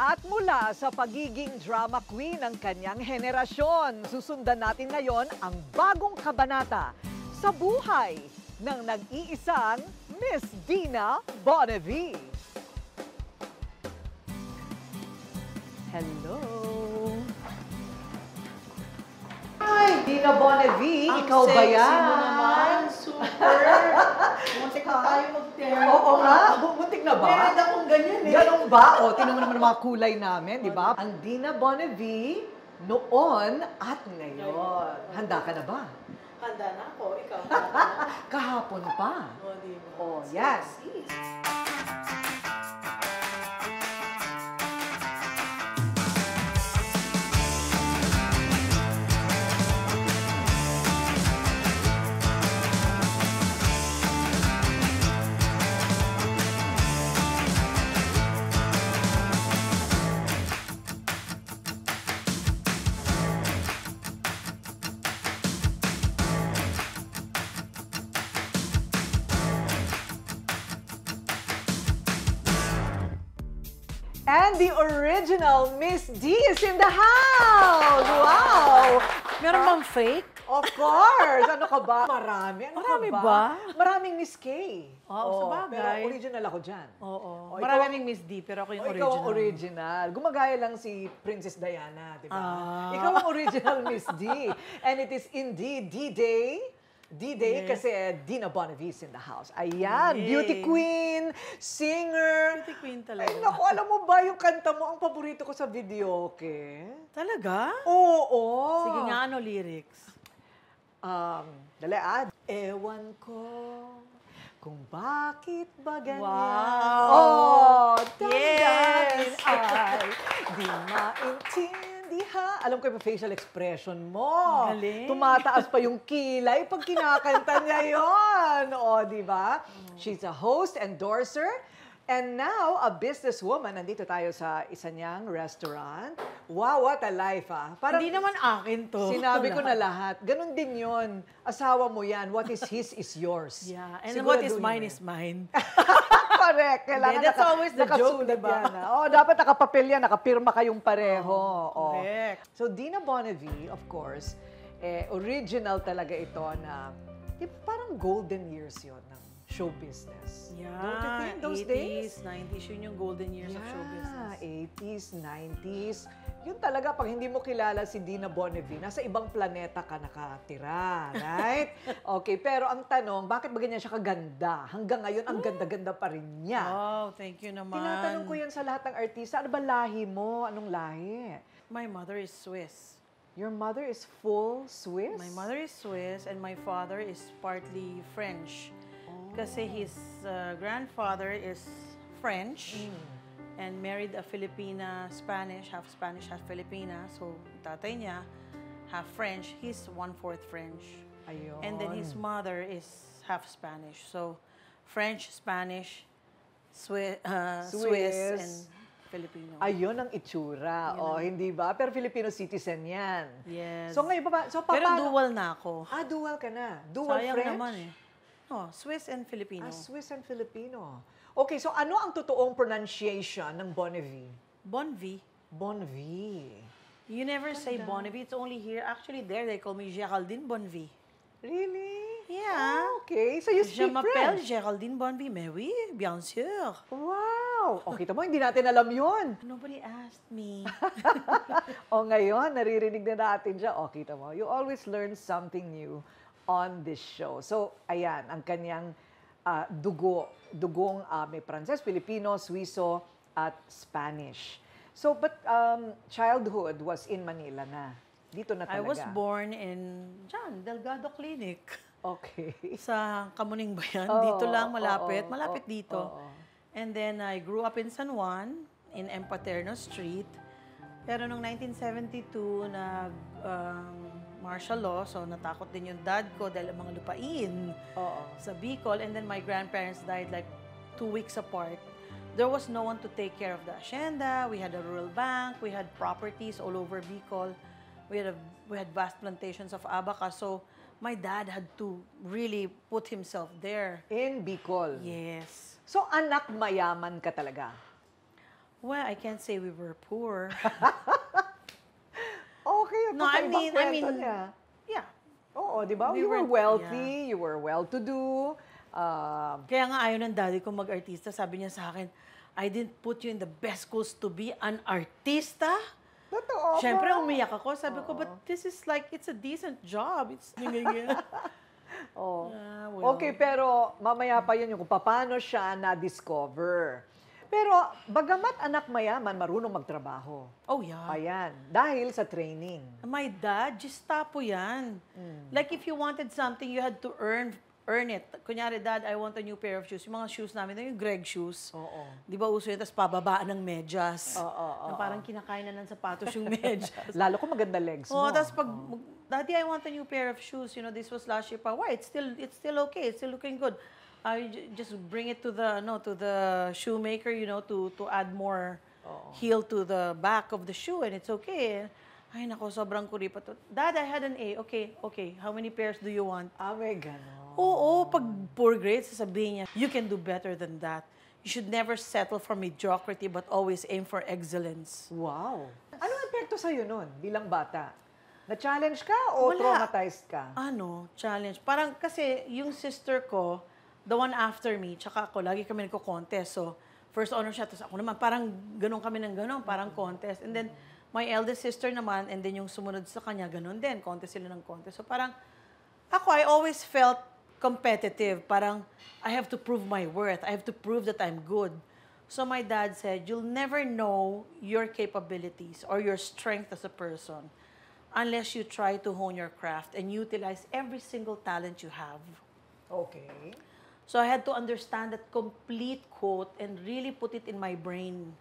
At mula sa pagiging drama queen ng kanyang henerasyon, susundan natin ngayon ang bagong kabanata sa buhay ng nag-iisang Miss Dina Bonnevie. Hello! Hi, Dina Bonnevie! Ang Ikaw ba sexy yan? mo naman. Super. Muntik na tayo mag-terno. Oo nga, buntik na ba? Meron akong ganyan eh. Ganun ba? O, tingnan mo naman ang mga kulay namin, di ba? Ang Dina Bonnevie noon at ngayon. Handa ka na ba? Handa na ako. Ikaw. Kahapon pa. O, di ba? Oh, yan. Sexy. The original Miss D is in the house! Wow! Meron bang fake? Of course! Ano ka ba? Marami. Ano Marami ka ba? ba? Maraming Miss K. Oo, sa bagay. Pero original ako dyan. Oo. O, Marami ikaw- ning Miss D, pero ako yung O, original. ikaw ang original. Gumagaya lang si Princess Diana, di ba? Ah. Ikaw ang original Miss D. And it is indeed D-Day. D-Day Yes. kasi Dina Bonnevie is in the house. Ayan, Yay. beauty queen, singer. Beauty queen talaga. Ay, naku, alam mo ba yung kanta mo, ang paborito ko sa video, okay? Talaga? Oo. Sige nga, ano lyrics? Um, dali ah. Ewan ko kung bakit ba ganyan. Wow. Oh, Yes. yes. ay di maintindihan. Alam ko yung facial expression mo. Galing. Tumataas pa yung kilay pag kinakanta niya yon. O, di ba? She's a host, endorser, and now a businesswoman. Nandito tayo sa isa niyang restaurant. Wow, what a life ah. Parang Hindi naman akin to. Sinabi ko na lahat. Ganon din yon. Asawa mo yan. What is his is yours. Yeah. And what is mine mo is mine. Correct. Kailangan Hindi, that's always the joke, yan, ah. Oh, dapat nakapapel yan, nakapirma kayong pareho. Oh. correct. So, Dina Bonnevie, of course, eh, original talaga ito na eh, parang golden years yon ng show business. Don't you Yeah. think those 80s, days? 90s, yun yung golden years of show business. 80s, 90s. Yun talaga, pag hindi mo kilala si Dina Bonnevie, nasa ibang planeta ka nakatira, right? okay, pero ang tanong, bakit ba ganyan siya kaganda? Hanggang ngayon, ang ganda-ganda pa rin niya. Wow, thank you naman. Tinatanong ko yan sa lahat ng artista, ano ba lahi mo? Anong lahi? My mother is Swiss. Your mother is full Swiss? My mother is Swiss and my father is partly French. Kasi his uh, grandfather is French and married a Filipina, Spanish, half Spanish, half Filipina. So, tatay niya, half French. He's one-fourth French. Ayun. And then his mother is half Spanish. So, French, Spanish, Swi- uh, Swiss, Swiss. and Filipino. Ayun ang itsura. O, hindi ba? Pero Filipino citizen yan. yes. So ngayon, pa, so Pero paano? dual na ako. Ah, dual ka na. Dual Sayang French? naman eh. No, Swiss and Filipino. Ah, Swiss and Filipino. Okay, so ano ang totoong pronunciation ng Bonnevie? Bonvi. Bonnevie. You never say Bonnevie. It's only here. Actually, there they call me Geraldine Bonvi. Really? Yeah. Ah, okay, so you Je speak m'appelle French. Geraldine Bonvi. Mais oui, bien sûr. Wow! O, kita mo, hindi natin alam yun. Nobody asked me. O ngayon, naririnig na natin siya. O, kita mo, you always learn something new on this show. So, ayan, ang kanyang ah, dugo. Dugong ah, may Pranses, Filipino, Swiso, at Spanish. So, but um, childhood was in Manila na. Dito na I talaga. was born in Jan Delgado Clinic. Okay. Sa Kamuning Bayan. Oo, dito lang, malapit. oo, malapit oo, dito. oo. And then, I grew up in San Juan, in Empaterno Street. Pero noong 1972, nag um, martial law, so natakot din yung dad ko dahil ang mga lupain Oo. sa Bicol. And then my grandparents died like two weeks apart. There was no one to take care of the hacienda. We had a rural bank. We had properties all over Bicol. We had, a, we had vast plantations of abaca. So my dad had to really put himself there. In Bicol. Yes. So, anak mayaman ka talaga. Well, I can't say we were poor. No, I mean- I mean- niya. yeah. Oo, di ba? We you were were- wealthy, you were well-to-do. Um, Kaya nga ayaw ng daddy ko mag-artista. Sabi niya sa akin, I didn't put you in the best schools to be an artista. totoo Siyempre, umiyak ako. Sabi ko, but this is like, it's a decent job. It's Oo. Ah, well. Okay, pero mamaya pa yun yung kung paano siya na-discover. Pero bagamat anak mayaman, marunong magtrabaho. Oh, yeah. Ayan, dahil sa training. My dad, just tapo yan. Like if you wanted something, you had to earn earn it. Kunyari, dad, I want a new pair of shoes. Yung mga shoes namin, yung Greg shoes. Oo. Di ba uso yun? Tapos pababaan ng medyas. Oo, oo, Na parang kinakain na ng sapatos yung medyas. Lalo kung maganda legs mo. Oo, tapos pag, Daddy, I want a new pair of shoes. You know, this was last year pa. Why? It's still, it's still okay. It's still looking good. I just bring it to the, no, to the shoemaker, you know, to, to add more heel to the back of the shoe and it's okay. Ay, nako, sobrang kuripat to. Dad, I had an A. Okay, okay. How many pairs do you want? Ah, may ganon. Oo, pag poor grades, sasabihin niya, you can do better than that. You should never settle for mediocrity but always aim for excellence. Wow. Ano ang epekto sa'yo nun bilang bata? Na-challenge ka o Wala. traumatized ka? ano, challenge. Parang kasi yung sister ko, the one after me, tsaka ako, lagi kami nagko-contest. So, first honor siya, tapos ako naman, parang ganun kami ng ganun, parang contest. And then, my eldest sister naman, and then yung sumunod sa kanya, ganun din, contest sila ng contest. So, parang, ako, I always felt competitive. Parang, I have to prove my worth. I have to prove that I'm good. So my dad said, you'll never know your capabilities or your strength as a person unless you try to hone your craft and utilize every single talent you have. Okay. So I had to understand that complete quote and really put it in my brain.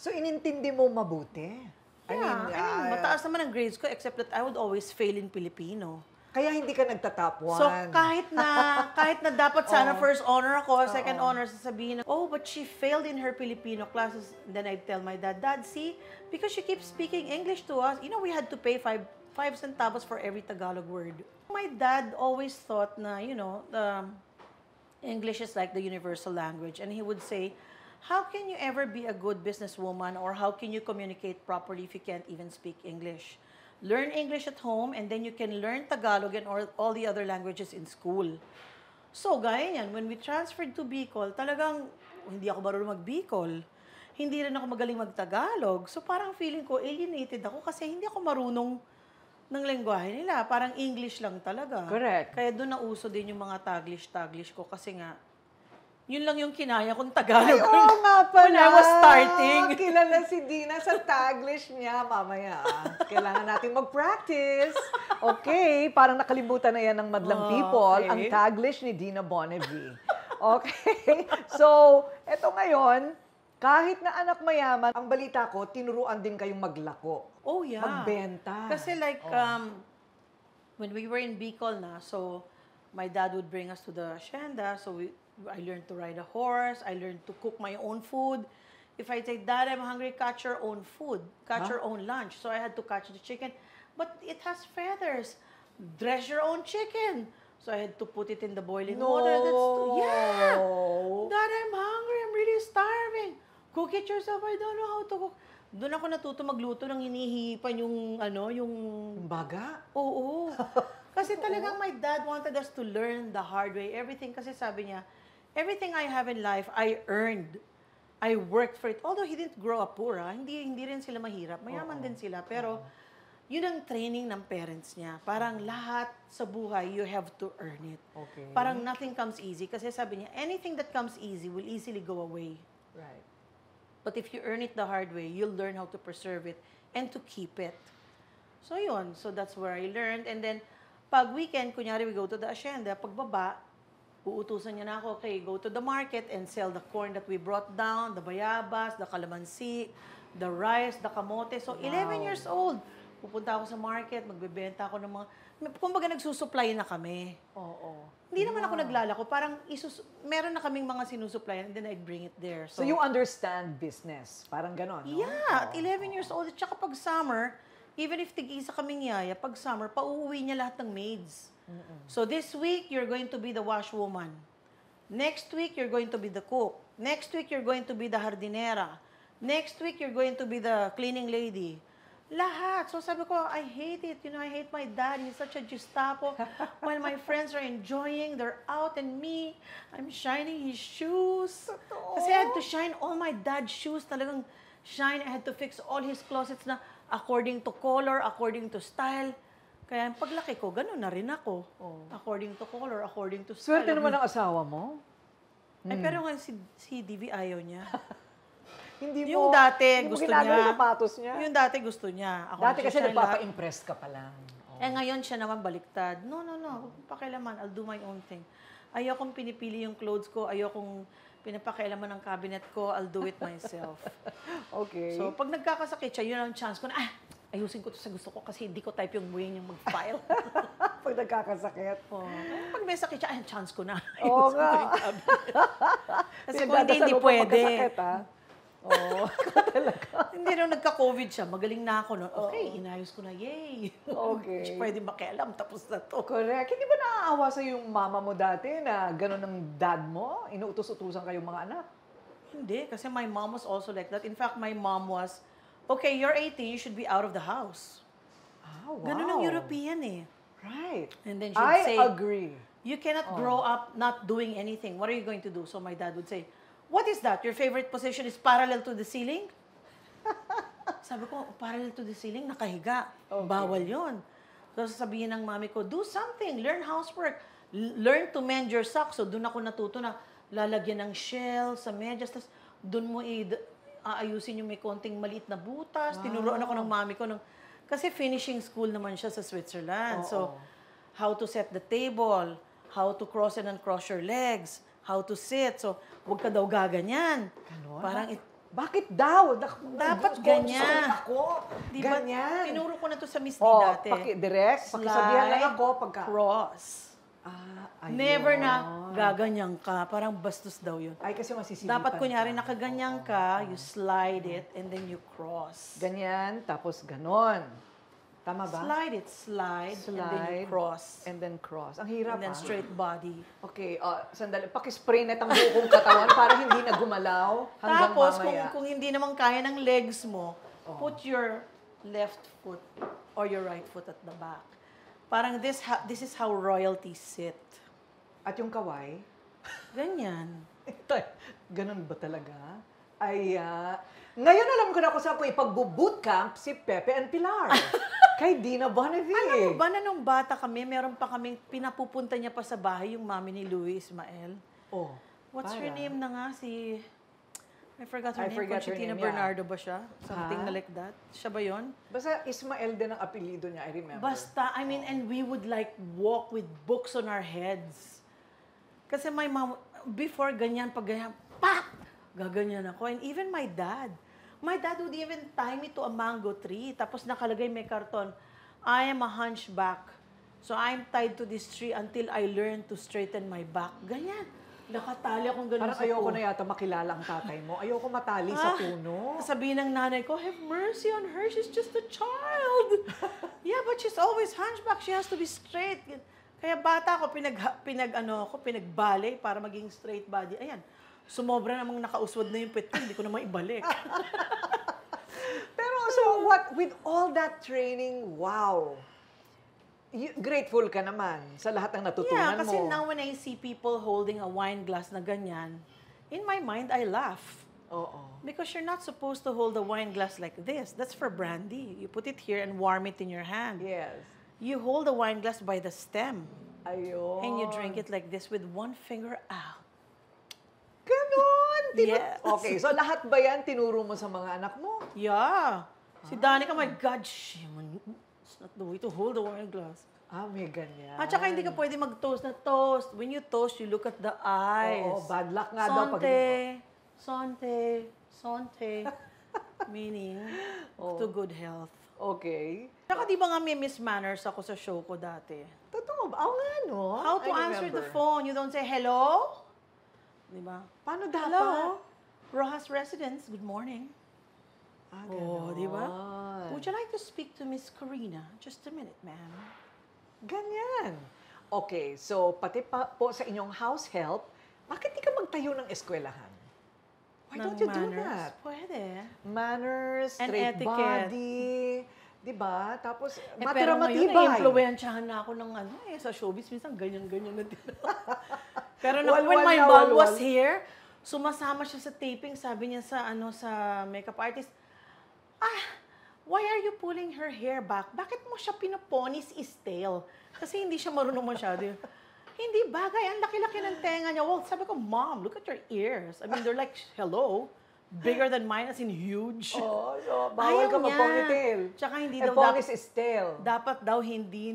So, inintindi mo mabuti? I Yeah, mean, I mean, ah, mataas naman ang grades ko except that I would always fail in Filipino. kaya hindi ka nagtatap one. So kahit na kahit na dapat sana first honor ako, second honor sasabihin, oh, but she failed in her Filipino classes. Then I'd tell my dad, Dad, see, because she keeps speaking English to us, you know, we had to pay five five centavos for every Tagalog word. My dad always thought na, you know, um, English is like the universal language, and he would say, how can you ever be a good businesswoman or how can you communicate properly if you can't even speak English? Learn English at home and then you can learn Tagalog and all, the other languages in school. So, gaya yan, when we transferred to Bicol, talagang hindi ako marunong mag-Bicol. Hindi rin ako magaling mag-Tagalog. So, parang feeling ko, alienated ako kasi hindi ako marunong ng lengguwahe nila. Parang English lang talaga. Correct. Kaya doon nauso din yung mga Taglish-Taglish ko kasi nga, yun lang yung kinaya kong Ay, Tagalog. oo nga pala. When I was starting. Kilala si Dina sa Taglish niya. Mamaya, kailangan natin mag-practice. Okay, parang nakalimutan na yan ng madlang Oh, people, okay. ang Taglish ni Dina Bonnevie. Okay, so, eto ngayon, kahit na anak mayaman, ang balita ko, tinuruan din kayong maglako. Oh, yeah. Magbenta. Kasi like, Oh. um, when we were in Bicol na, so my dad would bring us to the hacienda. So we, I learned to ride a horse. I learned to cook my own food. If I say, Dad, I'm hungry, catch your own food. Catch your own lunch. So I had to catch the chicken. But it has feathers. Dress your own chicken. So I had to put it in the boiling no. water. That's yeah. Dad, I'm hungry. I'm really starving. Cook it yourself. I don't know how to cook. Doon ako natuto magluto ng hinihipan yung ano, yung Baga? Oo. Kasi talagang my dad wanted us to learn the hard way. Everything kasi sabi niya, everything I have in life I earned. I worked for it. Although he didn't grow up poor, ah. hindi hindi rin sila mahirap. Mayaman din sila, pero yun ang training ng parents niya. Parang lahat sa buhay, you have to earn it. Okay. Parang nothing comes easy. Kasi sabi niya, anything that comes easy will easily go away. Right. But if you earn it the hard way, you'll learn how to preserve it and to keep it. So yun, so that's where I learned. And then, pag weekend, kunyari we go to the hacienda, pagbaba, uutusan niya na ako, okay, go to the market and sell the corn that we brought down, the bayabas, the calamansi, the rice, the kamote. So, 11 years old, pupunta ako sa market, magbebenta ako ng mga, kumbaga nagsusupply na kami. Oo. Hindi naman ako naglalako, parang isus meron na kaming mga sinusupply and then I'd bring it there. So, you understand business. Parang ganon, no? Yeah, at 11 years old. At saka pag summer, even if tig-isa kaming yaya, pag summer, pauuwi niya lahat ng maids. So this week, you're going to be the washwoman. Next week, you're going to be the cook. Next week, you're going to be the hardinera. Next week, you're going to be the cleaning lady. Lahat. So sabi ko, I hate it. You know, I hate my dad. He's such a Gestapo. While my friends are enjoying, they're out and me, I'm shining his shoes. Kasi I had to shine all my dad's shoes. Talagang shine. I had to fix all his closets na according to color, according to style. Kaya paglaki ko, ganun na rin ako. According to color, according to style. Swerte naman ang asawa mo. Ay, pero nga si, si DV ayaw niya. Hindi Yung mo, dati, hindi gusto niya. yung sapatos niya. Yung dati gusto niya. Ako Dati kasi nagpapa-impress ka pa lang. Oh. Eh ngayon siya naman baliktad. No, no, no. Huwag pakialaman. I'll do my own thing. Ayokong pinipili yung clothes ko. Ayokong pinapakialaman ng cabinet ko. I'll do it myself. Okay. so, pag nagkakasakit siya, yun ang chance ko na, ah, ayusin ko to sa gusto ko kasi hindi ko type yung way niyang mag-file. pag nagkakasakit. oh. Pag may sakit siya, ay, chance ko na. Oo nga. yung kasi kung hindi, hindi pwede. Magkasakit, ha? Oo. Hindi nung nagka-COVID siya, magaling na ako noon. Okay, inayos ko na, yay. Okay. Pwede makialam, tapos na to. Correct. Hindi ba naaawa sa yung mama mo dati na gano'n ng dad mo? Inuutos-utusan kayong mga anak? Hindi, kasi my mom was also like that. In fact, my mom was, okay, you're 18, you should be out of the house. Ah, wow. Ganun ang European eh. Right. And then she would I say, agree. you cannot grow up not doing anything. What are you going to do? So my dad would say, what is that? Your favorite position is parallel to the ceiling? Sabi ko, parallel to the ceiling, nakahiga. Okay. Bawal yon. Tapos sabihin ng mami ko, do something, learn housework, L- learn to mend your socks. So doon ako natuto na lalagyan ng shell sa medyas, tapos doon mo i- aayusin yung may konting maliit na butas. Tinuruan ako ng mami ko. Ng, kasi finishing school naman siya sa Switzerland. So, Oo. how to set the table, how to cross and uncross your legs, how to sit. So, huwag ka daw gaganyan. Ganon? Parang, it, Bakit daw? Dak- Dapat ganyan. Ako. di ba, ganyan. tinuro ko na to sa Miss D oh, dati. paki, direct, pakisabihan lang Slide, ako pagka... Cross. Ah, ayun. Never na gaganyan ka. Parang bastos daw yun. Ay, kasi masisilipan Dapat kunyari ka. nakaganyan ka, you slide it, and then you cross. Ganyan, tapos ganon. Tama ba? Slide it, slide, and then you Slide. cross. And then cross. Ang hirap And then ah. straight body. Okay, uh, sandali. Pakispray net ang buong katawan para hindi na gumalaw hanggang Tapos, kung, mamaya. kung hindi naman kaya ng legs mo, put your left foot or your right foot at the back. Parang this, this is how royalty sit. At yung kaway, Ganyan. ito, ganun ba talaga? Ay, ah, ngayon alam ko na kung saan ko ipag-bootcamp si Pepe and Pilar. Kay Dina Bonneville. Alam mo ba na nung bata kami, meron pa kaming pinapupunta niya pa sa bahay yung mami ni Louie Ismael? Oh, What's her para. name na nga? Si... I forgot her I name. forgot her Conchitina name, yeah. Bernardo ba siya? Something Ha? na like that. Siya ba yon? Basta Ismael din ang apelido niya, I remember. Basta, I mean, and we would like walk with books on our heads. Kasi my mom, before ganyan, pag ganyan, pak! Gaganyan ako. And even my dad. My dad would even tie me to a mango tree. Tapos nakalagay may karton, I am a hunchback. So I'm tied to this tree until I learn to straighten my back. Ganyan. Nakatali akong ganun Parang sa ayoko na yata makilala ang tatay mo. Ayoko matali sa Ah, puno. Sabihin ng nanay ko, have mercy on her, she's just a child. yeah, but she's always hunchback, she has to be straight. Kaya bata ako, pinag, pinag, ano, ako, pinagbali para maging straight body. Ayan, sumobra namang nakauswad na yung pit ko, hindi ko na maibalik. Pero so what, with all that training, wow. You, grateful ka naman sa lahat ng natutunan yeah, kasi mo. now when I see people holding a wine glass na ganyan, in my mind, I laugh. Oo. Because you're not supposed to hold a wine glass like this. That's for brandy. You put it here and warm it in your hand. Yes. You hold the wine glass by the stem. Ayun. And you drink it like this with one finger out. Ganon. Tinu- Yes. Okay, so lahat ba yan tinuro mo sa mga anak mo? Yeah. Si Danica, my God, shame. It's not the way to hold a wine glass. Ah, may ganyan. At saka hindi ka pwede mag-toast na toast. When you toast, you look at the eyes. Oo, bad luck nga daw pag... Sonte, sonte. Meaning, Oh. to good health. Okay. Tsaka di ba nga may miss manners ako sa show ko dati? Totoo ba? Oo nga, no? How to I answer the remember. phone. You don't say, hello? Di ba? Paano dapat? Hello? Rojas residents, good morning. Ah, Oh, di ba? Would you like to speak to Miss Karina? Just a minute, ma'am. Ganyan. Okay, so pati pa po sa inyong house help, bakit di ka magtayo ng eskwelahan? Why ng don't you do manners. that? Pwede. Manners, And straight etiquette. body, di ba? Tapos, Eh, pero ngayon, na-influensyahan na ako ng ano, eh, sa showbiz, minsan ganyan-ganyan na din. pero na, when Walwal my mom was walwal. here, sumasama siya sa taping, sabi niya sa, ano, sa makeup artist, ah, why are you pulling her hair back? Bakit mo siya pinoponis is tail? Kasi hindi siya marunong masyado. hindi bagay, ang laki-laki ng tenga niya. Well, sabi ko, mom, look at your ears. I mean, they're like, hello, bigger than mine, as in huge. Oh, so, bawal Ayaw ka mag-ponytail. Tsaka hindi And daw dapat- is stale. dapat daw hindi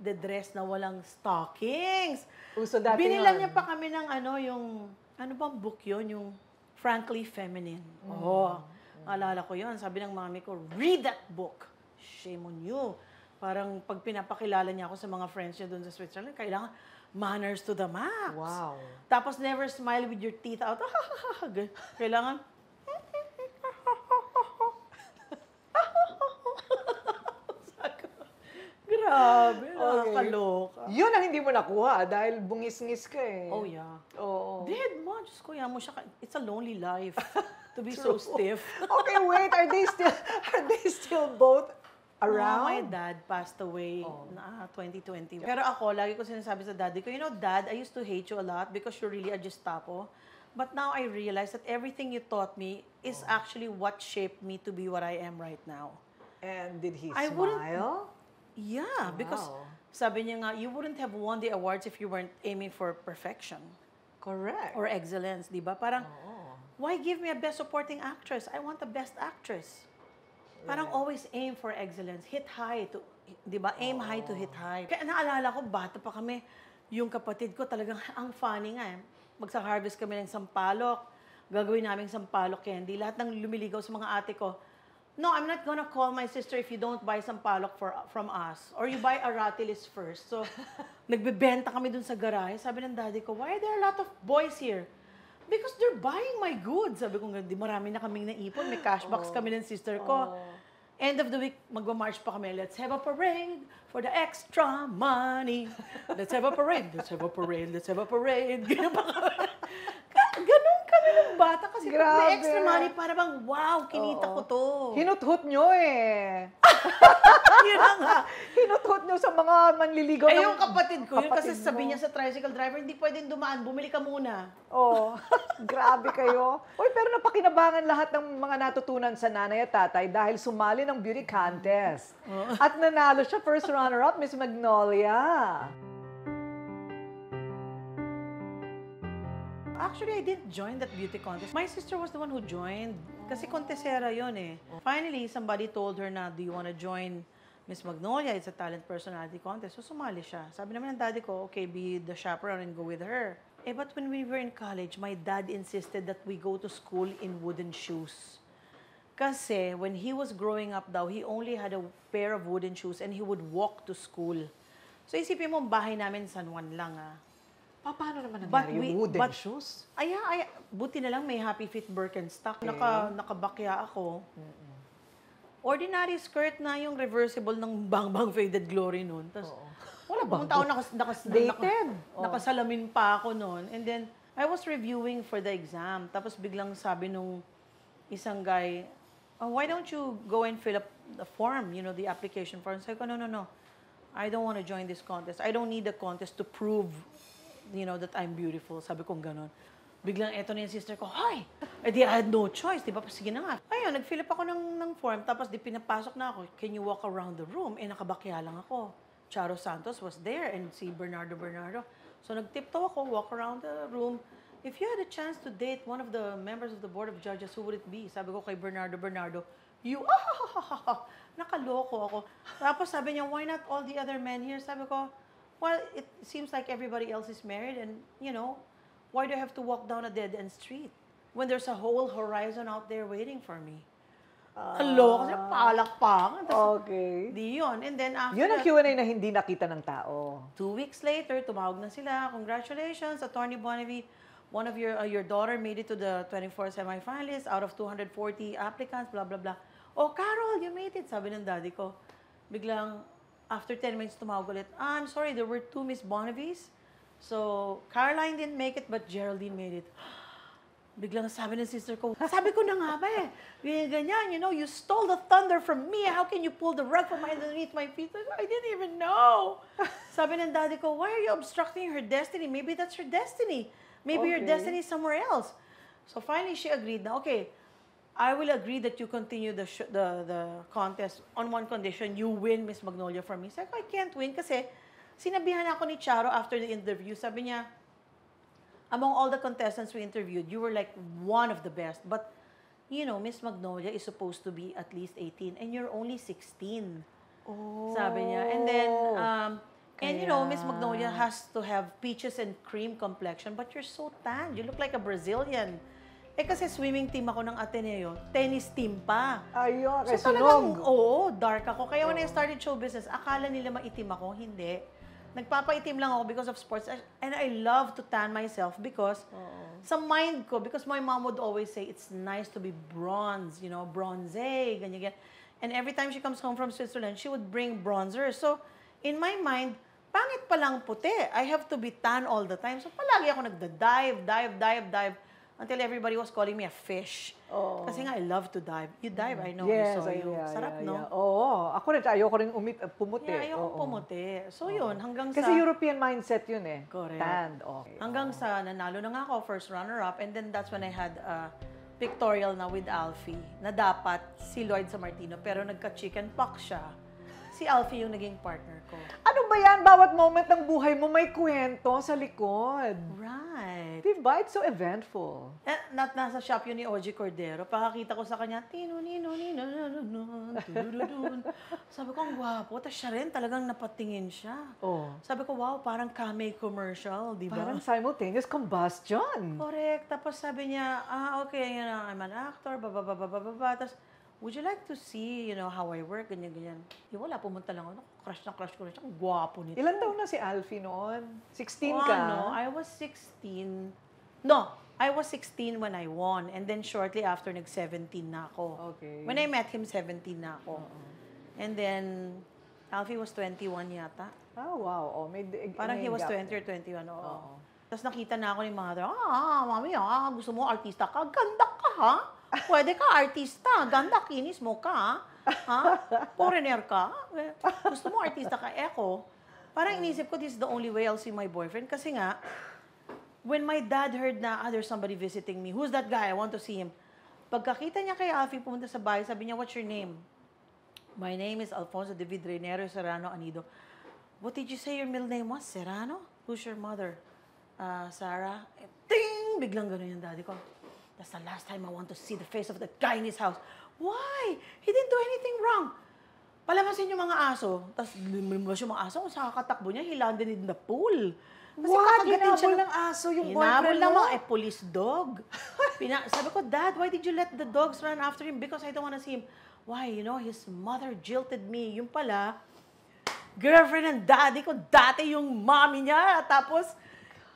nag-dress na walang stockings. Uso dati Binilan yun. niya pa kami ng ano, yung, ano bang book yun? Yung Frankly Feminine. Mm. Oo. Alala ko yun. Sabi ng mami ko, read that book. Shame on you. Parang pag pinapakilala niya ako sa mga friends niya doon sa Switzerland, kailangan manners to the max. Wow. Tapos never smile with your teeth out. Kailangan, Grabe, nakakaloka. Yun ang hindi mo nakuha dahil bungis-ngis ka eh. Oh, yeah. Oo. Dead mo, Diyos ko, yan mo siya. ka- It's a lonely life to be so stiff. okay, wait. Are they still are they still both Around? my around? dad passed away na 2020. Pero ako, lagi ko sinasabi sa daddy ko, you know, dad, I used to hate you a lot because you're really a Gestapo. But now I realize that everything you taught me is actually what shaped me to be what I am right now. And did he I wouldn't- smile? Yeah, because Wow. sabi niya nga, you wouldn't have won the awards if you weren't aiming for perfection Correct. or excellence, di ba? Parang, Oo. why give me a best supporting actress? I want the best actress. Parang always aim for excellence. Hit high to, di ba? Aim high to hit high. Kaya naalala ko, bata pa kami, yung kapatid ko talagang ang funny nga eh. Magsa-harvest kami ng sampalok. Gagawin namin sampalok candy. Lahat ng lumiligaw sa mga ate ko, No, I'm not gonna call my sister if you don't buy sampalok for, from us. Or you buy aratilis first. So, nagbebenta kami dun sa garahe. Sabi ng daddy ko, why are there a lot of boys here? Because they're buying my goods. Sabi ko, di marami na kaming naipon. May cash box kami ng sister ko. End of the week, magmamarch pa kami. Let's have a parade for the extra money. Let's have a parade. Let's have a parade. Let's have a parade. Ganun pa kami. Ka- Ganun kami ng bata kasi Grabe. may extra money, para bang, wow, kinita ko to. Hinuthut nyo eh. Yun na nga. Hinuthut nyo sa mga manliligaw Eh, ng yung kapatid ko, yun kasi kapatid sabi mo. niya sa tricycle driver, hindi pwedeng dumaan, bumili ka muna. Oh, grabe kayo. Uy, pero napakinabangan lahat ng mga natutunan sa nanay at tatay dahil sumali ng beauty contest. At nanalo siya first runner-up, Miss Magnolia. Actually, I didn't join that beauty contest. My sister was the one who joined. Kasi contesera yun eh. Finally, somebody told her na, do you want to join Miss Magnolia? It's a talent personality contest. So, sumali siya. Sabi naman ng daddy ko, okay, be the chaperone and go with her. Eh, but when we were in college, my dad insisted that we go to school in wooden shoes. Kasi when he was growing up daw, he only had a pair of wooden shoes and he would walk to school. So isipin mo, bahay namin San Juan lang ah. Pa, paano naman But nangyari we- yung wooden but- shoes? Ay, ay, buti na lang may Happy Fit Birkenstock. Naka, nakabakya ako. Ordinary skirt na yung reversible ng Bang Bang Faded Glory noon. Tapos, wala, pumunta ako, nakas, nakas, Dated. naka- nakasalamin pa ako noon. And then, I was reviewing for the exam. Tapos biglang sabi nung isang guy, oh, why don't you go and fill up the form, you know, the application form? Sabi ko, no, no, no. I don't want to join this contest. I don't need the contest to prove, you know, that I'm beautiful. Sabi ko ganon. Biglang eto na yung sister ko, Hoy! Eh di, I had no choice, di ba? Sige na nga. Ayun, nag-fill up ako ng, ng form, tapos di pinapasok na ako. Can you walk around the room? Eh, nakabakya lang ako. Charo Santos was there and si Bernardo Bernardo. So nagtiptoe ako, walk around the room. If you had a chance to date one of the members of the Board of Judges, who would it be? Sabi ko kay Bernardo Bernardo, you, ah, nakaloko ako. Tapos sabi niya, why not all the other men here? Sabi ko, well, it seems like everybody else is married and, you know, why do I have to walk down a dead-end street when there's a whole horizon out there waiting for me? Kaloko, kasi palakpakan. Okay. di yun. And then after Yun ang Q&A na hindi nakita ng tao. Two weeks later, tumawag na sila. Congratulations, Attorney Bonavie. One of your uh, your daughter made it to the 24 semifinalists out of 240 applicants, blah, blah, blah. Oh, Carol, you made it, sabi ng daddy ko. Biglang, after 10 minutes, tumawag ulit. Ah, I'm sorry, there were two Miss Bonavies. So, Caroline didn't make it, but Geraldine made it. Biglang sabi ng sister ko, sabi ko na nga ba eh, ganyan, ganyan, you know, you stole the thunder from me. How can you pull the rug from underneath my feet? I, didn't even know. Sabi ng daddy ko, why are you obstructing her destiny? Maybe that's her destiny. Maybe your Okay. destiny is somewhere else. So finally, she agreed na, okay, I will agree that you continue the, the, the contest on one condition, you win Miss Magnolia for me. Sabi ko, I can't win kasi sinabihan ako ni Charo after the interview. Sabi niya, among all the contestants we interviewed, you were like one of the best. But, you know, Miss Magnolia is supposed to be at least 18 and you're only 16. Oh. Sabi niya. And then, um, and you know, Miss Kaya- Magnolia has to have peaches and cream complexion, but you're so tan. You look like a Brazilian. Eh kasi swimming team ako ng Ateneo, tennis team pa. Ayun, So kay talagang, sunog. oo, dark ako. Kaya when I started show business, akala nila maitim ako. Hindi. Nagpapaitim lang ako because of sports. And I love to tan myself because sa mind ko, because my mom would always say, it's nice to be bronze, you know, bronze, ganyan, ganyan. And every time she comes home from Switzerland, she would bring bronzer. So, in my mind, pangit pa lang puti. I have to be tan all the time. So, palagi ako nagda-dive, dive, dive, dive. Until everybody was calling me a fish. Oo. Kasi nga, I love to dive. You dive, I know. yes, I saw ay, you. yeah, Sarap, yeah, no? yeah. Oo. Ako rin, ayoko rin umit, pumuti. Yeah, ayokong Oo. pumuti. So, yun, hanggang sa... Kasi European mindset yun eh. Correct. Tanned, okay. Hanggang sa nanalo na nga ako, first runner-up, and then that's when I had a pictorial na with Alfie, na dapat si Lloyd San Martino, pero nagka-chicken pox siya. Si Alfie yung naging partner ko. Ano ba yan? Bawat moment ng buhay mo may kwento sa likod. Right. Diba? It's so eventful. Eh, nat nasa shop yun ni Oji Cordero. Pakakita ko sa kanya, tino, nino, nino, nino, nino. Sabi ko, ang gwapo. Tapos siya rin, talagang napatingin siya. Oh. Sabi ko, wow, parang Kame commercial, di ba? Parang simultaneous combustion. Correct. Tapos sabi niya, ah, okay, you know, I'm an actor, ba, ba, ba, ba, ba, ba. Tapos, would you like to see, you know, how I work, ganyan, ganyan. Di wala, pumunta lang ako. Crush na crush ko na siya. Ang gwapo nito. Ilan taon na si Alfie noon? 16 Oh, ka? ano, I was 16. No, I was 16 when I won. And then shortly after, nag-17 na ako. Okay. When I met him, 17 na ako. And then, Alfie was 21 yata. Oh, wow. Oh, may, Parang may he was gap. 20 or 21, oo. Oo. Tapos nakita na ako ni mother, ah, mami, ah, gusto mo artista ka? Ganda ka, ha? Pwede ka artista. Ganda, kinis mo ka, ha? Foreigner ka? Gusto mo artista ka? Ako, parang inisip ko, this is the only way I'll see my boyfriend. Kasi nga, when my dad heard na, ah, there's somebody visiting me, who's that guy? I want to see him. Pagkakita niya kay Alfie, pumunta sa bahay, sabi niya, what's your name? My name is Alfonso David Reynero Serrano Anido. What did you say your middle name was? Serrano? Who's your mother? Uh, Sarah? Ting! Biglang gano'n yung daddy ko. That's the last time I want to see the face of that guy in his house. Why? He didn't do anything wrong. Palamasin yung mga aso. Tapos lumabas yung mga aso. Kung sa katakbo niya, he landed in the pool. Kasi What? kakagatin siya Hinabol ng aso yung Hinabol boyfriend ng mo? mga, eh, police dog. Pina, sabi ko, Dad, why did you let the dogs run after him? Because I don't want to see him. Why? You know, his mother jilted me. Yung pala, girlfriend ng daddy ko, dati yung mommy niya. Tapos,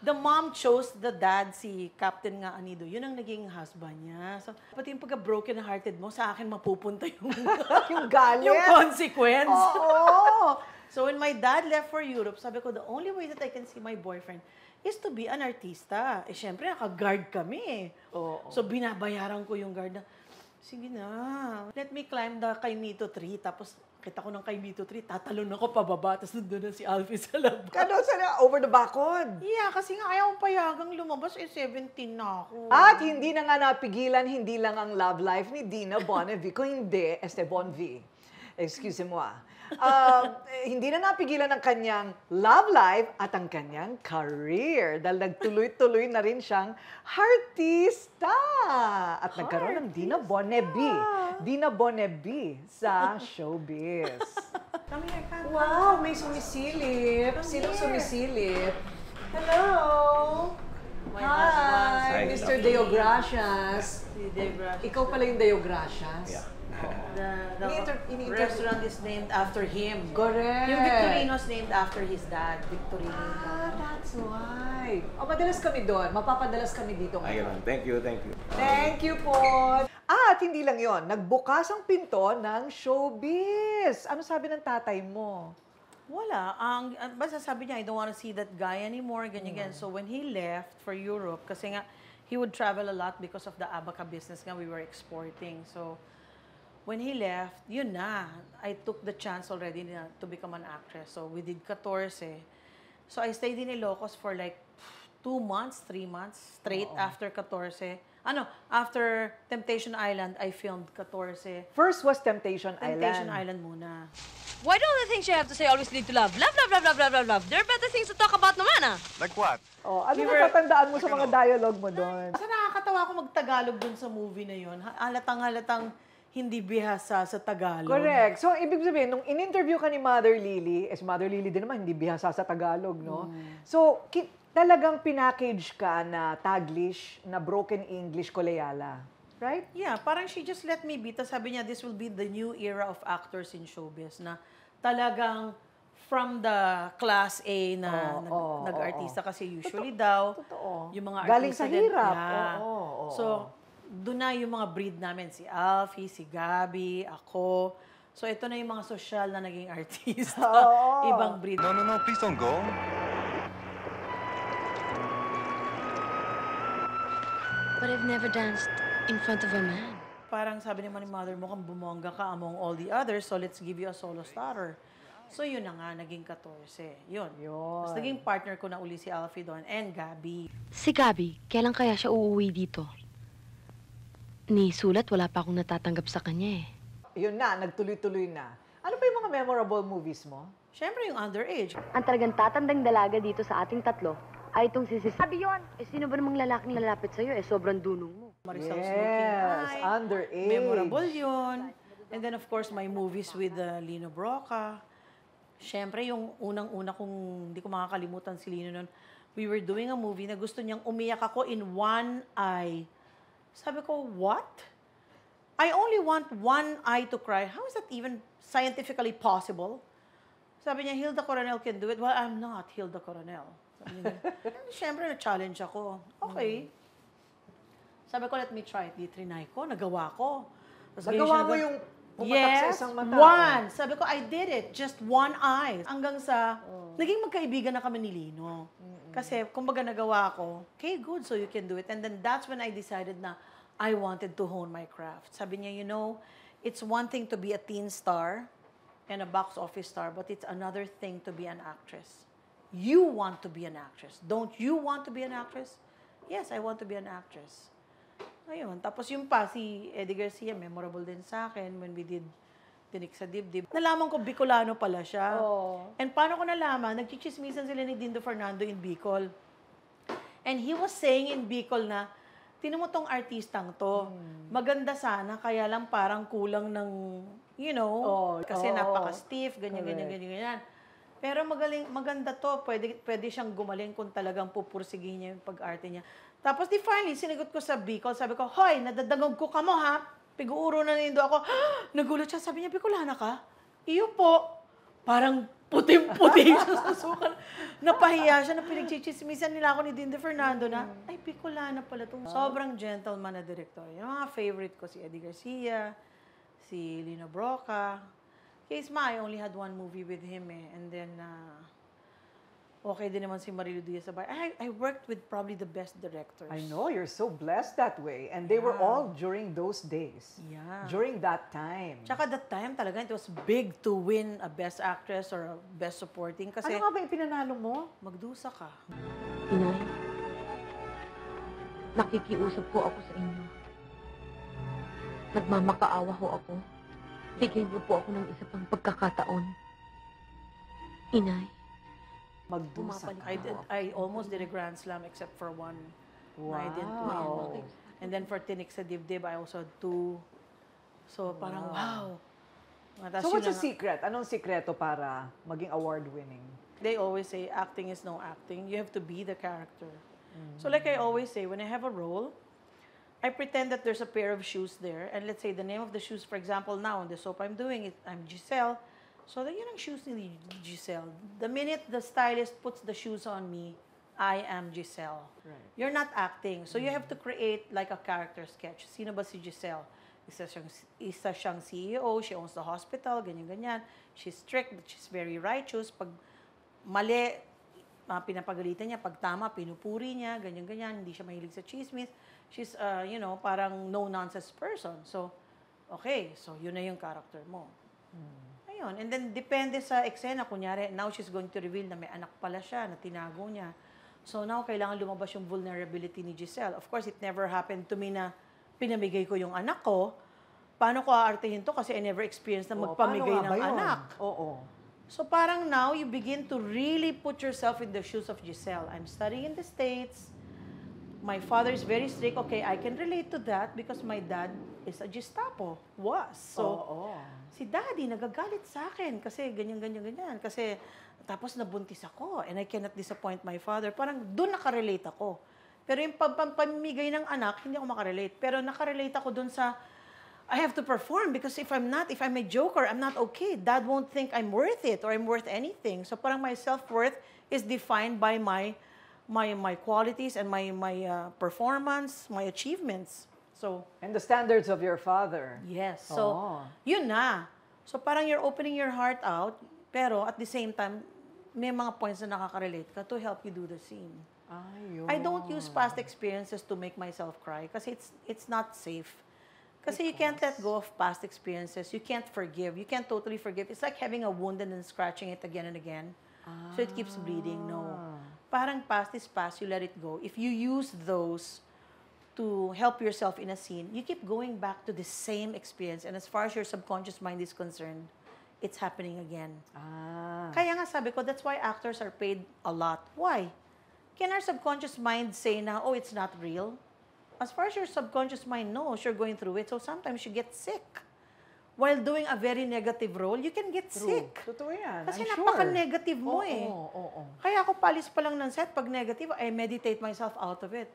the mom chose the dad, si Captain nga Anido. Yun ang naging husband niya. So, pati yung pagka-broken hearted mo, sa akin mapupunta yung, yung galit. yung consequence. Oo. So when my dad left for Europe, sabi ko, the only way that I can see my boyfriend is to be an artista. Eh, syempre, naka-guard kami eh. Oo. So, binabayaran ko yung guard na, sige na, let me climb the Kaimito tree. Tapos, kita ko ng Kaimito tree, tatalon ako pababa. Tapos, nandun na si Alfie sa labas. Kano sana over the bakod. Yeah, kasi nga ayaw kong payagang lumabas. Eh, 17 na ako. At hindi na nga napigilan, hindi lang ang love life ni Dina Bonnevie, kung hindi, Esteban V. Excuse mo eh, hindi na napigilan ang kanyang love life at ang kanyang career dahil nagtuloy-tuloy na rin siyang artista. At nagkaroon ng Dina Bonnevie. Dina Bonnevie sa showbiz. Wow, may sumisilip. Sinong sumisilip? Hello! My Hi. Mr. Deo Gracias. Ikaw pala yung Deo Gracias. Yeah. The, the Ini-inter- ini-inter- restaurant is named after him. Correct. Yung Victorino's named after his dad, Victorino. Ah, that's why. Oh, madalas kami doon. Mapapadalas kami dito Ay, ngayon. ganun. Thank you, thank you. Thank you po. At hindi lang yon, nagbukas ang pinto ng showbiz. Ano sabi ng tatay mo? Wala. Ang, ang- basta sabi niya, I don't want to see that guy anymore, ganyan, ganyan. So when he left for Europe, kasi nga, he would travel a lot because of the abaca business nga we were exporting. So, when he left, yun na. I took the chance already na to become an actress. So, we did 14. So, I stayed in Ilocos for like two months, three months straight after 14. Ano, after Temptation Island, I filmed 14. First was Temptation, Temptation Island. Island muna. Why do all the things you have to say always lead to love? Love, love, love, love, love, love, love. There are better things to talk about naman, ah. Like what? Oh, ano We were- natatandaan mo sa mga dialogue mo doon? Kasi nakakatawa ako mag-Tagalog dun sa movie na yun. Ha- Halatang-halatang hindi bihasa sa Tagalog. Correct. So, ibig sabihin, nung in-interview ka ni Mother Lily, eh, si Mother Lily din naman, hindi bihasa sa Tagalog, no? So, ki- talagang pinackage ka na Taglish, na broken English, Koleala. Right? Yeah, parang she just let me be. Tapos sabi niya, this will be the new era of actors in showbiz na talagang from the class A na Oo, nag, oo, nag-artista kasi usually daw Totoo. yung mga Galing artista sa din- hirap. Yeah. Oo, oo, oo. so, doon na yung mga breed namin. Si Alfie, si Gabi, ako. So, ito na yung mga social na naging artista. Oo. Ibang breed. No, no, no, please don't go. But I've never danced in front of a man. Parang sabi naman ni mother mo, kung bumongga ka among all the others, so let's give you a solo starter. So yun na nga, naging 14. Yun. Yun. Tapos naging partner ko na uli si Alfie doon and Gabi. Si Gabi, kailan kaya siya uuwi dito? Ni Sulat, wala pa akong natatanggap sa kanya eh. Yun na, nagtuloy-tuloy na. Ano pa yung mga memorable movies mo? Siyempre yung underage. Ang talagang tatandang dalaga dito sa ating tatlo ay itong si Sis. Sabi yun! Eh, sino ba namang lalaking lalapit sa'yo? Eh, sobrang dunong mo. Marisal's Yes, Looking Eye. underage. Memorable yun. And then of course, my movies with uh, Lino Broca. Siyempre, yung unang-una kong hindi ko makakalimutan si Lino noon, we were doing a movie na gusto niyang umiyak ako in one eye. Sabi ko, what? I only want one eye to cry. How is that even scientifically possible? Sabi niya, Hilda Coronel can do it. Well, I'm not Hilda Coronel. Sabi niya, Siyempre, na-challenge ako. Okay. Sabi ko, let me try it. Di trinay ko, nagawa ko. Tapos Nagawa mo yung pumatak sa yes, isang mata, one. Sabi ko, I did it. Just one eye. Hanggang sa, Oh. naging magkaibigan na kami ni Lino. Kasi, kumbaga nagawa ko, okay, good, so you can do it. And then that's when I decided na I wanted to hone my craft. Sabi niya, you know, it's one thing to be a teen star and a box office star, but it's another thing to be an actress. You want to be an actress. Don't you want to be an actress? Yes, I want to be an actress. Ayun. Tapos yung pa, si Eddie Garcia, memorable din sa akin when we did Tinik sa Dibdib. Nalaman ko, Bicolano pala siya. Oh. And paano ko nalaman? Nagchichismisan sila ni Dindo Fernando in Bicol. And he was saying in Bicol na, tinan mo tong artistang to. Maganda sana, kaya lang parang kulang ng, you know, Oh, kasi oo. napaka-stiff, ganyan, ganyan, ganyan, ganyan. Pero magaling, maganda to. Pwede, pwede siyang gumaling kung talagang pupursigin niya yung pag-arte niya. Tapos di finally, sinigot ko sa Bicol. Sabi ko, Hoy, nadadangog ko ka mo ha. Piguuro na nindo ako. Nagulat siya. Sabi niya, Bicolana ka? Iyo po. Parang puting-puti siya sa sukan. Napahiya siya na pinagchichismisan nila ako ni Dindo Fernando na, ay, Bicolana pala to. Sobrang gentleman na director. Yung mga favorite ko, si Eddie Garcia, si Lino Broca. Kay Isma, I only had one movie with him eh. And then, uh, okay din naman si Marilu Diaz-Abay. I, I worked with probably the best directors. I know, you're so blessed that way. And they were Yeah. all during those days. Yeah. During that time. Tsaka that time talaga, it was big to win a Best Actress or a Best Supporting kasi ano nga ba yung pinanalo mo? magdusa ka. Inay, nakikiusap po ako sa inyo. Nagmamakaawa ho ako. Bigyan niyo po ako ng isa pang pagkakataon. Inay, Magdusa ka. I, did, I almost did a Grand Slam except for one. na I didn't win. Wow. And then for Tinik sa Dibdib, I also had two. So parang wow. Ah, tas So what's nga. secret? Anong sikreto para maging award-winning? They always say acting is no acting. You have to be the character. So like I always say, when I have a role, I pretend that there's a pair of shoes there. And let's say the name of the shoes, for example, now in the soap I'm doing, it, I'm Giselle. So yun ang shoes ni Giselle. The minute the stylist puts the shoes on me, I am Giselle. Right. You're not acting. So you have to create like a character sketch. Sino ba si Giselle? Isa siyang, isa siyang CEO, she owns the hospital, ganyan-ganyan. She's strict, but she's very righteous. Pag mali, ah, pinapagalitan niya. Pag tama, pinupuri niya, ganyan-ganyan. Hindi siya mahilig sa chismis. She's, uh, you know, parang no-nonsense person. So, okay. So, yun na yung character mo. Ayun. And then, depende sa eksena. Kunyari, now she's going to reveal na may anak pala siya, na tinago niya. So, now, kailangan lumabas yung vulnerability ni Giselle. Of course, it never happened to me na pinamigay ko yung anak ko. Paano ko aartihin to? Kasi I never experienced na Oo, magpamigay paano nga ng ba yun? anak. Oo. So parang now, you begin to really put yourself in the shoes of Giselle. I'm studying in the States. My father is very strict. Okay, I can relate to that because my dad is a Gestapo. Was. So, Oo. si daddy nagagalit sa akin kasi ganyan, ganyan, ganyan. Kasi tapos nabuntis ako and I cannot disappoint my father. Parang doon nakarelate ako. Pero yung pam- pam- pamimigay ng anak, hindi ako makarelate. Pero nakarelate ako doon sa I have to perform because if I'm not, if I'm a joker, I'm not okay. Dad won't think I'm worth it or I'm worth anything. So parang my self-worth is defined by my my my qualities and my my uh, performance, my achievements. So And the standards of your father. Yes. So, Oo. yun na. So, parang you're opening your heart out, pero at the same time, may mga points na nakaka-relate ka to help you do the scene. Ayun. I don't use past experiences to make myself cry kasi it's it's not safe. Kasi you can't let go of past experiences. You can't forgive. You can't totally forgive. It's like having a wound and then scratching it again and again. So it keeps bleeding. No. Parang past is past. You let it go. If you use those to help yourself in a scene, you keep going back to the same experience. And as far as your subconscious mind is concerned, it's happening again. Ah. Kaya nga sabi ko, that's why actors are paid a lot. Why? Can our subconscious mind say na, oh, it's not real? As far as your subconscious mind knows, you're going through it. So sometimes you get sick. While doing a very negative role, you can get True. sick. Totoo yan. Kasi I'm sure. napaka-negative mo Oo, eh. Oo, oo. Kaya ako palis pa lang ng set, pag negative, I meditate myself out of it.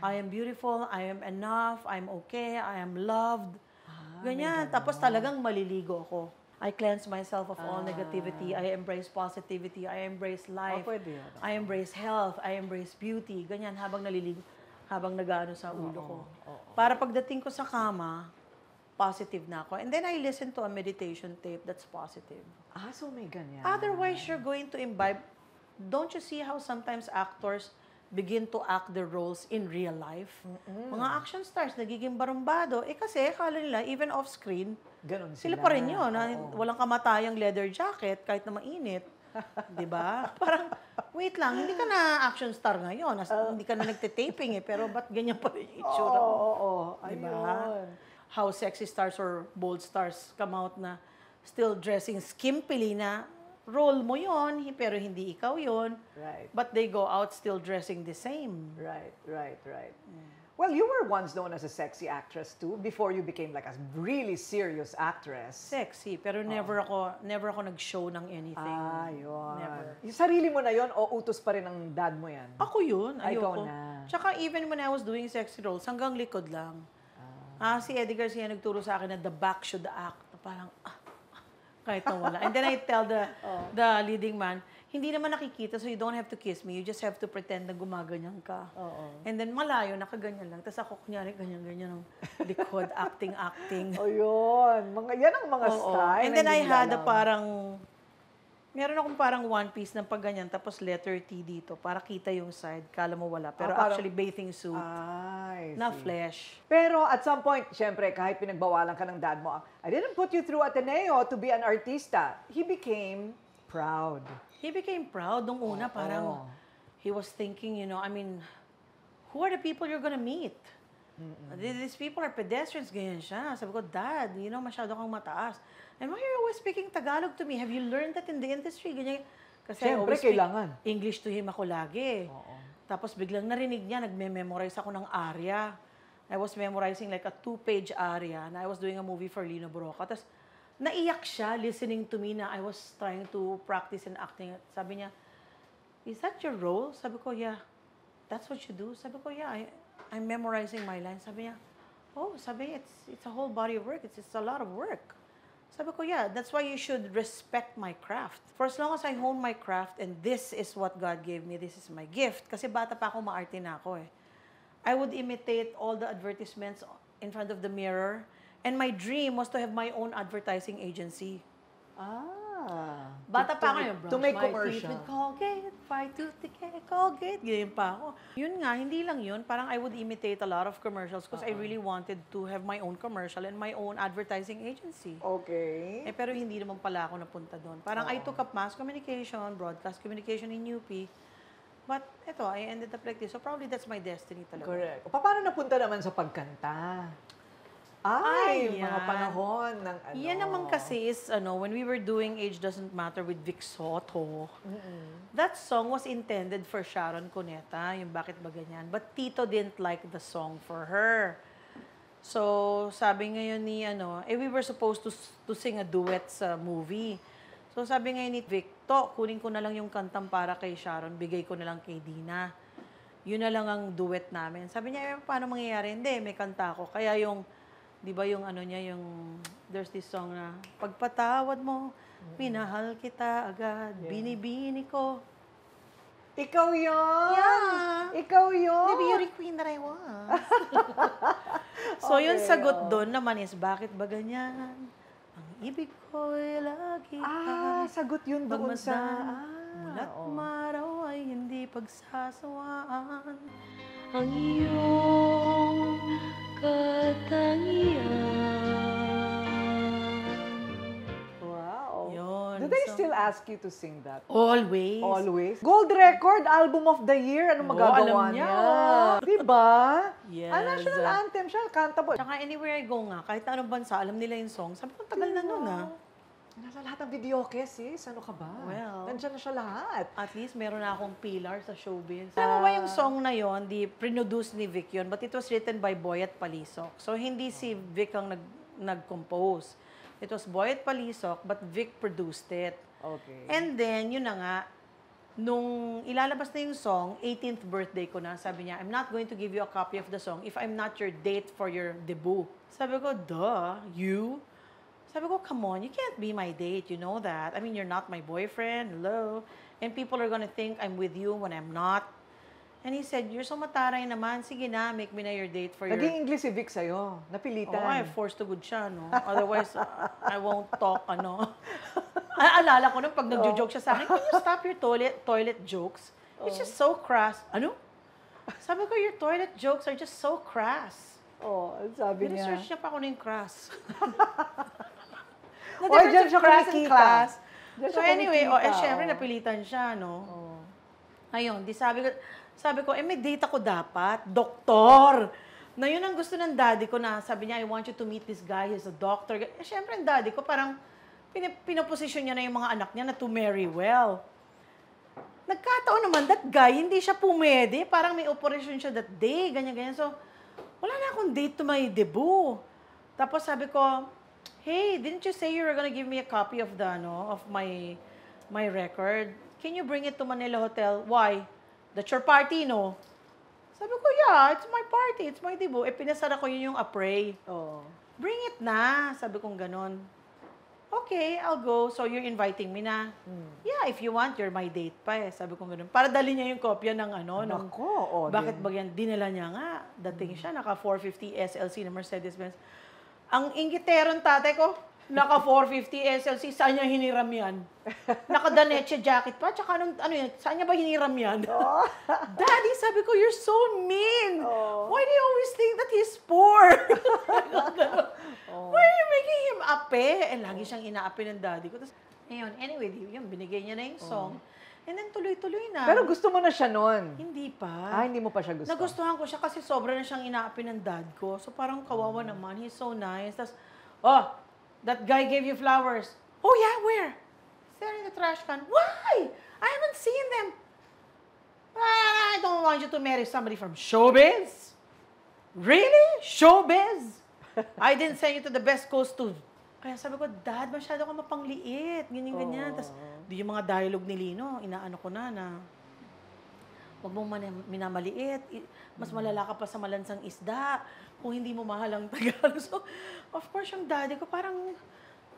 I am beautiful, I am enough, I'm okay, I am loved. Ah, Ganyan. Tapos talagang maliligo ako. I cleanse myself of all Ah. negativity. I embrace positivity. I embrace life. Oh, pwede yun. I embrace health. I embrace beauty. Ganyan, habang naliligo, habang nagano sa ulo ko. Para pagdating ko sa kama, positive na ako. And then I listen to a meditation tape that's positive. Ah, so may ganyan. Otherwise, you're going to imbibe. Don't you see how sometimes actors begin to act their roles in real life? Mga action stars, nagiging barumbado. Eh kasi, kala nila, even off-screen, Ganon sila sila. pa rin yun. na Oo. Walang kamatayang leather jacket kahit na mainit. 'Di ba? Parang, wait lang, hindi ka na action star ngayon. As, hindi ka na nagte-taping eh. Pero ba't ganyan pa rin itsura Oo, mo? oo, oo. Diba? Ayun. How sexy stars or bold stars come out na still dressing skimpily na role mo yon pero hindi ikaw yon Right. But they go out still dressing the same. Right, right, right. Well, you were once known as a sexy actress too before you became like a really serious actress. Sexy, pero never ako never ako nag-show ng anything. Ah, yun. Never. Yung sarili mo na yun o utos pa rin ng dad mo yan? Ako yun, Ah, ayoko. na. Tsaka even when I was doing sexy roles, hanggang likod lang. Ah, si Eddie Garcia nagturo sa akin na the back should act. Parang, ah, ah, kahit na wala. And then I tell the, Oh. the leading man, hindi naman nakikita, so you don't have to kiss me. You just have to pretend na gumaganyan ka. Oo. And then malayo, nakaganyan lang. Tapos ako, kunyari, ganyan-ganyan ng likod, acting, acting. O yun. Mga, yan ang mga Oo. style. And then I had a parang, meron akong parang one piece ng pagganyan, tapos letter T dito, para kita yung side. Kala mo wala. Pero Ah, parang- actually, bathing suit Ay, na see. flesh. Pero at some point, syempre, kahit pinagbawalan ka ng dad mo, I didn't put you through Ateneo to be an artista. He became proud. He became proud nung una, parang he was thinking, you know, I mean, who are the people you're gonna meet? These people are pedestrians, ganyan siya. Sabi ko, Dad, you know, masyado kang mataas. And why are you always speaking Tagalog to me? Have you learned that in the industry? Ganyan. Kasi I Siyempre, always speak kailangan. English to him ako lagi. Tapos biglang narinig niya, nagme-memorize ako ng aria. I was memorizing like a two-page aria na I was doing a movie for Lino Broca. Tapos naiyak siya listening to me na I was trying to practice and acting. Sabi niya, is that your role? Sabi ko, yeah. That's what you do? Sabi ko, yeah. I, I'm memorizing my lines. Sabi niya, oh, sabi, it's, it's a whole body of work. It's, it's a lot of work. Sabi ko, yeah, that's why you should respect my craft. For as long as I hone my craft and this is what God gave me, this is my gift. Kasi bata pa ako, maarte na ako eh. I would imitate all the advertisements in front of the mirror. And my dream was to have my own advertising agency. Ah. Bata To- pa to ako yun. To brush make my teeth commercial. with Colgate, fight tooth decay, Colgate. Ganyan pa ako. Yun nga, hindi lang yun. Parang I would imitate a lot of commercials because I really wanted to have my own commercial and my own advertising agency. Okay. Eh, pero hindi naman pala ako napunta doon. Parang I took up mass communication, broadcast communication in UP. But eto, I ended up like this. So probably that's my destiny talaga. Correct. O, paano napunta naman sa pagkanta? Ay, Ay, mga panahon ng ano. Yan naman kasi is, ano, when we were doing Age Doesn't Matter with Vic Soto, that song was intended for Sharon Cuneta, yung Bakit Ba Ganyan. But Tito didn't like the song for her. So, sabi ngayon ni, ano, eh, we were supposed to, to sing a duet sa movie. So, sabi ngayon ni Vic, to, kunin ko na lang yung kantang para kay Sharon, bigay ko na lang kay Dina. Yun na lang ang duet namin. Sabi niya, eh, paano mangyayari? Hindi, may kanta ko. Kaya yung, di ba yung ano niya, yung, there's this song na, pagpatawad mo, minahal kita agad, binibini ko. Ikaw yun! Yeah. Ikaw yun! The beauty queen that I was. so, yung Okay, sagot oh. doon naman is, bakit ba ganyan? Ang ibig ko'y lagi Ah, ay sagot yun doon sa... Ah, Mulat oo. maraw ay hindi pagsasawaan. Ang iyong. Wow. Yun. Do they So- still ask you to sing that? Always. Always. Gold record, album of the year. Ano magagawa alam niya? niya. Diba? Yes. Ah, national anthem siya. Cantable. Tsaka anywhere I go nga, kahit anong bansa, alam nila yung song. Sabi ko, tagal na nun ah. Nasa lahat ng video sis. Ano ka ba? Well. Nandiyan na siya lahat. At least meron na akong pillar sa showbiz. Alam mo ba yung song na yon, di produce ni Vic yun, but it was written by Boyet Palisok. So hindi si Vic ang nag nag-compose. It was Boyet Palisok, but Vic produced it. Okay. And then, yun na nga, nung ilalabas na yung song, 18th birthday ko na, sabi niya, I'm not going to give you a copy of the song if I'm not your date for your debut. Sabi ko, duh, you? Sabi ko, come on, you can't be my date, you know that. I mean, you're not my boyfriend, hello? And people are gonna think I'm with you when I'm not. And he said, you're so mataray naman, sige na, make me na your date for your... Naging English si Vic sa'yo. Napilitan. Oo, oh, forced to good siya, no? Otherwise, I won't talk, ano. Alala ko nung pag nagjo-joke siya sa akin, can you stop your toilet toilet jokes? It's just so crass. Ano? Sabi ko, your toilet jokes are just so crass. Oh, sabi niya. Research niya pa ako ng crass. Oh, difference dyan siya crass and kumikita. class. Dyan So anyway, oh, eh, syempre napilitan siya, no? Oh. Ayun, di sabi ko, sabi ko, eh may date ako dapat, doktor. Na yun ang gusto ng daddy ko na sabi niya, I want you to meet this guy, he's a doctor. Eh, syempre, ang daddy ko parang pin- pinoposisyon niya na yung mga anak niya na to marry well. Nagkataon naman, that guy, hindi siya pumede. Parang may operation siya that day, ganyan-ganyan. So, wala na akong date to my debut. Tapos sabi ko, hey, didn't you say you were gonna give me a copy of the, ano, of my, my record? Can you bring it to Manila Hotel? Why? That's your party, no? Sabi ko, yeah, it's my party, it's my debut. Eh, pinasara ko yun yung apray. Oh. Bring it na, sabi kong ganon. Okay, I'll go. So, you're inviting me na? Yeah, if you want, you're my date pa eh. Sabi kong ganon. Para dali niya yung kopya ng ano, ng Nako, oh, bakit ba yan? Dinala niya nga. Dating siya, naka 450 SLC na Mercedes-Benz. Ang ingiteron tatay ko, naka 450 SLC, saan niya hiniram yan? Naka Daneche jacket pa, tsaka anong, ano yan, saan niya ba hiniram yan? Daddy, sabi ko, you're so mean. Oh. Why do you always think that he's poor? Why are you making him ape? Eh, lagi siyang inaape ng daddy ko. Tapos, ayun, anyway, yun, binigay niya na yung song. And then, tuloy-tuloy na. Pero gusto mo na siya noon. Hindi pa. Ah, hindi mo pa siya gusto. Nagustuhan ko siya kasi sobra na siyang inaapi ng dad ko. So parang kawawa naman. He's so nice. Tapos, oh, that guy gave you flowers. Oh yeah, where? It's there in the trash can. Why? I haven't seen them. Ah, I don't want you to marry somebody from showbiz. Really? Showbiz? I didn't send you to the best coast to... Kaya sabi ko, Dad, masyado ka mapangliit. Ganyan, ganyan. Tapos, di yung mga dialogue ni Lino, inaano ko na na, Huwag mong man- minamaliit. Mas malala ka pa sa malansang isda kung hindi mo mahal ang Tagalog. So, of course, yung daddy ko parang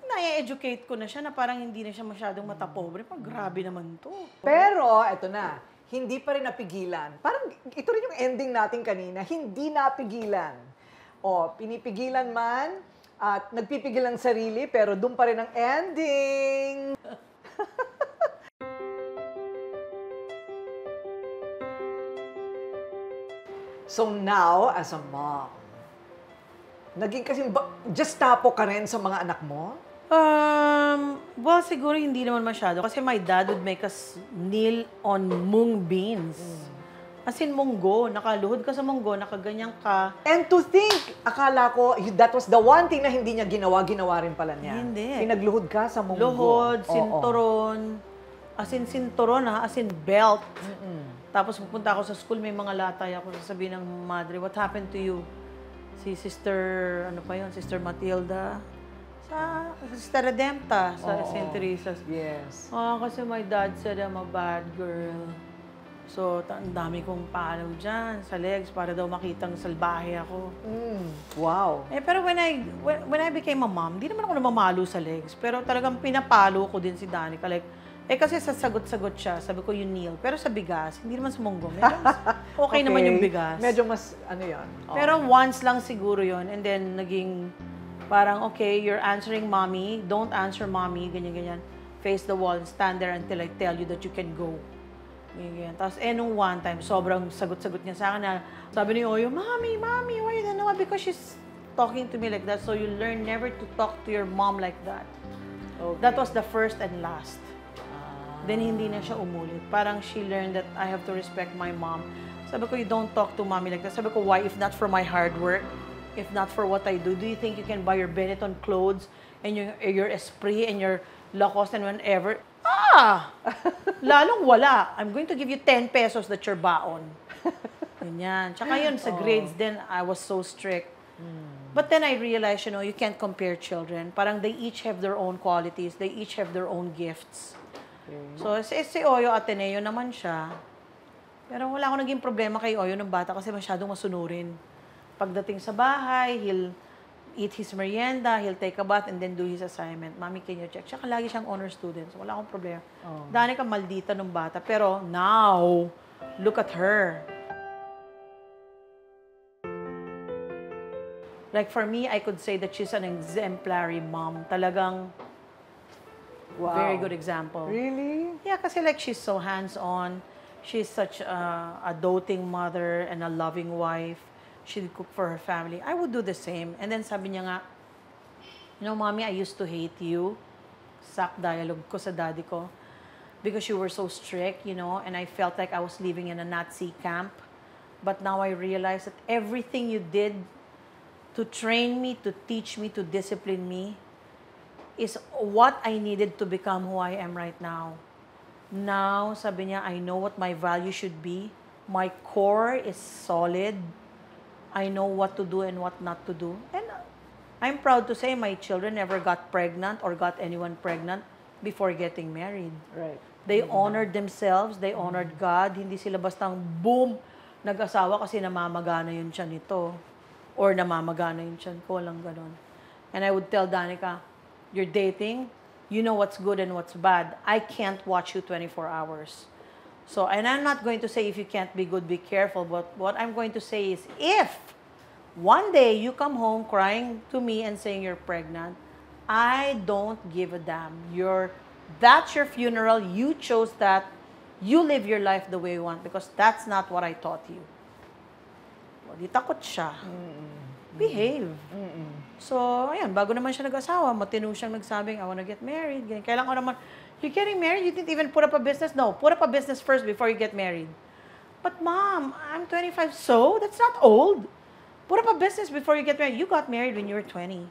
na-educate ko na siya na parang hindi na siya masyadong matapobre. Parang grabe naman to. Pero, eto na, hindi pa rin napigilan. Parang ito rin yung ending natin kanina, hindi napigilan. O, pinipigilan man, at nagpipigil ang sarili, pero doon pa rin ang ending. So now, as a mom, naging kasi ba, just tapo ka rin sa mga anak mo? Um, well, siguro hindi naman masyado. Kasi my dad would make us kneel on mung beans. As in munggo. Nakaluhod ka sa munggo, nakaganyan ka. And to think, akala ko, that was the one thing na hindi niya ginawa, ginawa rin pala niya. Hindi. Pinagluhod ka sa munggo. Luhod, sinturon. As in sinturon ha, as in belt. Tapos pupunta ako sa school, may mga latay ako. Sasabihin ng madre, what happened to you? Si Sister, ano pa yun, Sister Matilda. Sa Sister Redempta, sa Oo. St. Teresa's. Yes. Ah, kasi my dad said I'm a bad girl. So, ta- ang dami kong palaw dyan sa legs para daw makitang salbahe ako. Mm, wow. Eh, pero when I, when, when I became a mom, di naman ako namamalo sa legs. Pero talagang pinapalo ko din si Danica. Like, eh kasi sa sagot-sagot siya, sabi ko yung kneel. Pero sa bigas, hindi naman sa munggo. Medyo mas okay, naman yung bigas. Medyo mas, ano yun? Oo. Pero once lang siguro yon and then naging parang, okay, you're answering mommy, don't answer mommy, ganyan-ganyan. Face the wall and stand there until I tell you that you can go. Ganyan. Tapos, eh, nung one time, sobrang sagot-sagot niya sa akin na, sabi ni Oyo, Mommy, Mommy, why you know? Because she's talking to me like that. So, you learn never to talk to your mom like that. Okay. That was the first and last. Then, hindi na siya umulit. Parang she learned that I have to respect my mom. Sabi ko, you don't talk to mommy like that. Sabi ko, why? If not for my hard work, if not for what I do, do you think you can buy your Benetton clothes and your, your Esprit and your Lacoste and whatever? Ah! Lalong wala. I'm going to give you 10 pesos that your baon. Ganyan. Tsaka yun, sa grades din, I was so strict. But then I realized, you know, you can't compare children. Parang they each have their own qualities. They each have their own gifts. So, si, si Oyo Ateneo naman siya. Pero wala akong naging problema kay Oyo ng bata kasi masyadong masunurin. Pagdating sa bahay, he'll eat his merienda, he'll take a bath, and then do his assignment. Mami, can you check? Tsaka lagi siyang honor student. So, wala akong problema. Oh. Dani ka maldita nung bata. Pero now, look at her. Like for me, I could say that she's an exemplary mom. Talagang Wow. very good example. Really? Yeah, kasi like she's so hands-on. She's such a, a doting mother and a loving wife. She'd cook for her family. I would do the same. And then sabi niya nga, you know, mommy, I used to hate you. Sak dialogue ko sa daddy ko. Because you were so strict, you know, and I felt like I was living in a Nazi camp. But now I realize that everything you did to train me, to teach me, to discipline me, is what I needed to become who I am right now. Now, sabi niya, I know what my value should be. My core is solid. I know what to do and what not to do. And I'm proud to say my children never got pregnant or got anyone pregnant before getting married. Right. They honored themselves, they honored God. Hindi sila bastang boom, nag-asawa kasi namamagana yun siya nito. Or namamagana yun siya ko, walang ganon. And I would tell Danica, you're dating, you know what's good and what's bad. I can't watch you 24 hours. So, and I'm not going to say if you can't be good, be careful. But what I'm going to say is if one day you come home crying to me and saying you're pregnant, I don't give a damn. You're, that's your funeral. You chose that. You live your life the way you want because that's not what I taught you. O, di takot siya. Behave. So, ayan, bago naman siya nag-asawa, matino siyang nagsabing, I wanna get married. Ganyan. Kailan ko naman, you're getting married? You didn't even put up a business? No, put up a business first before you get married. But mom, I'm 25, so? That's not old. Put up a business before you get married. You got married when you were 20.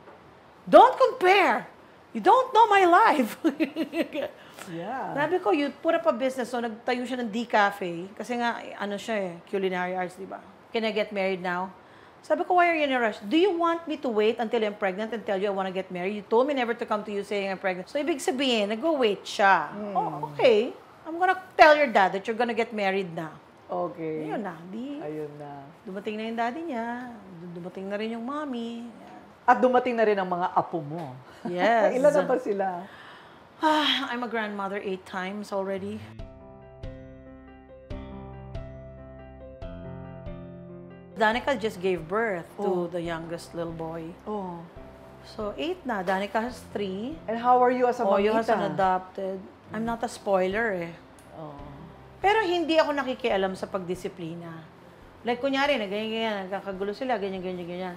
Don't compare. You don't know my life. Yeah. Sabi ko, you put up a business. So, nagtayo siya ng D-Cafe. Kasi nga, ano siya eh, culinary arts, di ba? Can I get married now? Sabi ko, why are you in a rush? Do you want me to wait until I'm pregnant and tell you I want to get married? You told me never to come to you saying I'm pregnant. So, ibig sabihin, nag-wait siya. Oh, okay. I'm gonna tell your dad that you're gonna get married na. Okay. Ayun na. Di, Ayun na. dumating na yung daddy niya. Dumating na rin yung mommy. At dumating na rin ang mga apo mo. Yes. Ilan na ba sila? Ah, I'm a grandmother eight times already. Danica just gave birth to the youngest little boy. Oh. So, eight na. Danica has three. And how are you as a Oyo mamita? has an adopted. I'm not a spoiler eh. Oh. Pero hindi ako nakikialam sa pagdisiplina. Like, kunyari, na ganyan-ganyan, nagkakagulo sila, ganyan-ganyan, ganyan.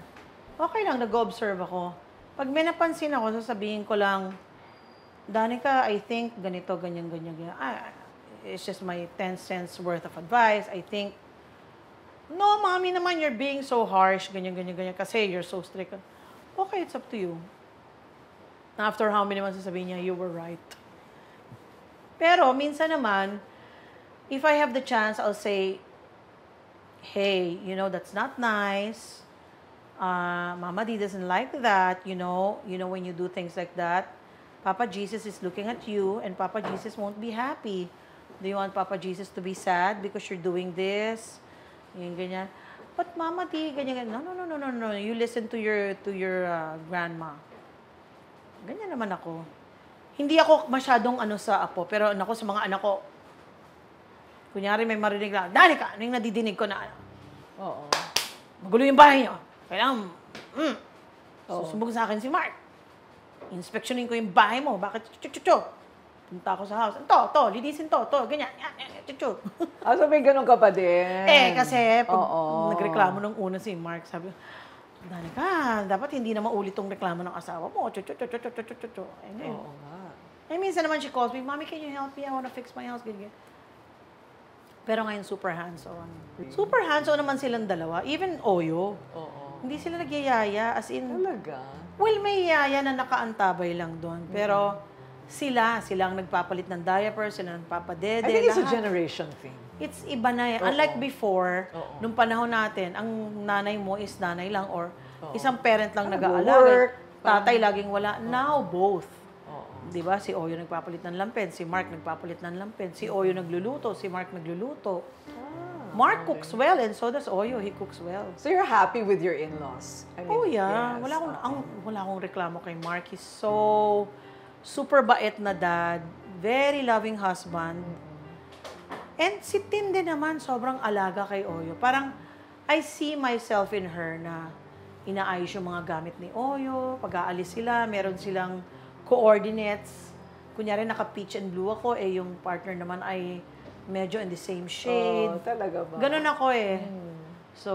Okay lang, nag-observe ako. Pag may napansin ako, sasabihin ko lang, Danica, I think ganito, ganyan, ganyan, ganyan. Ah, it's just my 10 cents worth of advice. I think, no, mommy naman, you're being so harsh, ganyan, ganyan, ganyan, kasi you're so strict. Okay, it's up to you. After how many months, sasabihin niya, you were right. Pero, minsan naman, if I have the chance, I'll say, hey, you know, that's not nice. Uh, Mama D doesn't like that, you know, you know, when you do things like that. Papa Jesus is looking at you and Papa Jesus won't be happy. Do you want Papa Jesus to be sad because you're doing this? Yung ganyan. But Mama D, ganyan, ganyan. No, no, no, no, no, no. You listen to your, to your uh, grandma. Ganyan naman ako. Hindi ako masyadong ano sa apo, pero nako sa mga anak ko, kunyari may marinig lang, Danica, ano yung nadidinig ko na, Oo. magulo yung bahay niyo. Kailangan, mm, susubog sa akin si Mark. Inspeksyonin ko yung bahay mo. Bakit? Chuchuchu. Punta ako sa house. To, to, linisin to, to, ganyan. Yan, yan, yan, chuchu. Ah, so may ganun ka pa din. eh, kasi pag Oo. nagreklamo nung una si Mark, sabi, Danica, dapat hindi na maulit tong reklamo ng asawa mo. Chuchu, chuchu, chuchu, chuchu, chuchu. Eh, ngayon, Oo nga. eh, minsan naman she calls me, Mommy, can you help me? I wanna fix my house. Ganyan. Pero ngayon, super hands-on. Super hands-on naman silang dalawa. Even Oyo. Oo. Hindi sila nagyayaya. As in, Talaga? well, may yaya na nakaantabay lang doon. Pero sila, sila ang nagpapalit ng diaper, sila ang nagpapadede. I think it's a lahat. generation thing. It's iba na yan. Unlike before, Oo. nung panahon natin, ang nanay mo is nanay lang or isang parent lang Ah, nag-aalaga. Tatay laging wala. Now, both. Di ba? Si Oyo nagpapalit ng lampen, si Mark nagpapalit ng lampen, si Oyo nagluluto, si Mark nagluluto. Mark cooks well and so does Oyo. He cooks well. So you're happy with your in-laws? I mean, Oh yeah, yes, wala akong ang wala akong reklamo kay Mark. He's so super bait na dad, very loving husband. And si Tin din naman, sobrang alaga kay Oyo. Parang, I see myself in her na inaayos yung mga gamit ni Oyo. Pag aalis sila, meron silang coordinates. Kunyari, naka-peach and blue ako, eh yung partner naman ay medyo in the same shade. Oh, talaga ba? Ganun ako eh. So,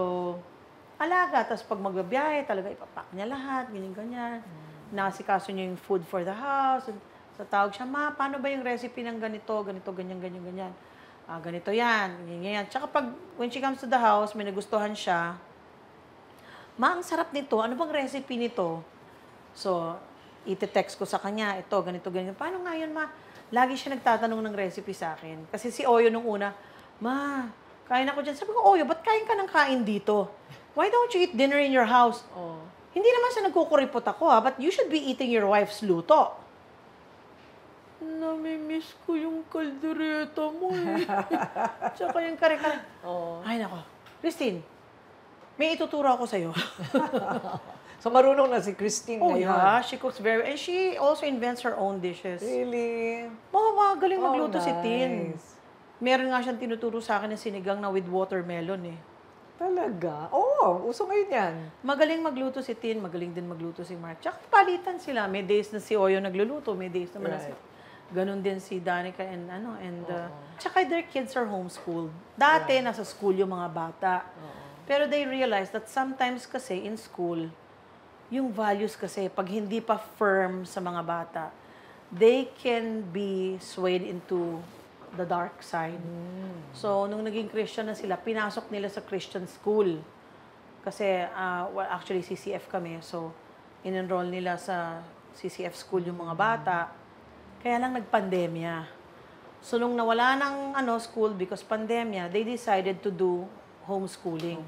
alaga. Tapos pag magbabiyahe, talaga ipapak niya lahat, ganyan-ganyan. Nasikaso niya yung food for the house. Sa tawag siya, ma, paano ba yung recipe ng ganito, ganito, ganyan, ganyan, ganyan. Ah, ganito yan, ganyan, ganyan. Tsaka pag, when she comes to the house, may nagustuhan siya, ma, ang sarap nito. Ano bang recipe nito? So, ite-text ko sa kanya, ito, ganito, ganito. Paano nga yun, ma? Lagi siya nagtatanong ng recipe sa akin. Kasi si Oyo nung una, ma, kain ako dyan. Sabi ko, Oyo, ba't kain ka ng kain dito? Why don't you eat dinner in your house? Oh. Hindi naman sa nagkukuripot ako ha, but you should be eating your wife's luto. Namimiss ko yung kaldereta mo eh. Tsaka yung kare-kare. Oh. Ay, nako. Christine, may ituturo ako sa'yo. So marunong na si Christine oh, ngayon. yeah. She cooks very... And she also invents her own dishes. Really? Oh, magaling Oh, magluto si Tin. nice. Meron nga siyang tinuturo sa akin na sinigang na with watermelon eh. Talaga? Oo, oh, uso ngayon yan. Magaling magluto si Tin, magaling din magluto si Mark. Tsaka palitan sila. May days na si Oyo nagluluto, may days naman na si... Right. Ganon din si Danica and ano, and... Uh, tsaka their kids are homeschooled. Dati, nasa school yung mga bata. Pero they realize that sometimes kasi in school, yung values kasi, pag hindi pa firm sa mga bata, they can be swayed into the dark side. So, nung naging Christian na sila, pinasok nila sa Christian school. Kasi, ah, well, actually, CCF kami. So, in-enroll nila sa CCF school yung mga bata. Kaya lang nagpandemya. So, nung nawala ng ano, school because pandemya, they decided to do homeschooling.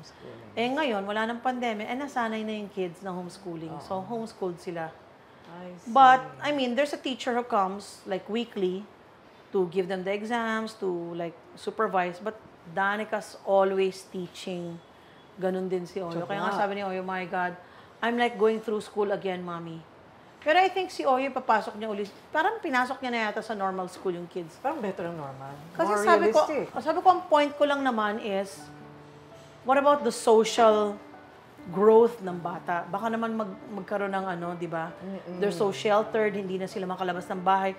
Eh ngayon, wala ng pandemya, eh nasanay na yung kids na homeschooling. So, homeschooled sila. I see. But, I mean, there's a teacher who comes, like, weekly to give them the exams, to, like, supervise. But, Danica's always teaching. Ganun din si Oyo. Kaya nga sabi ni Oyo, my God, I'm like going through school again, mommy. Pero I think si Oyo, papasok niya ulit. Parang pinasok niya na yata sa normal school yung kids. Parang better than normal. Kasi More sabi ko, realistic. sabi ko, ang point ko lang naman is, what about the social growth ng bata? Baka naman mag, magkaroon ng ano, di ba? They're so sheltered, hindi na sila makalabas ng bahay.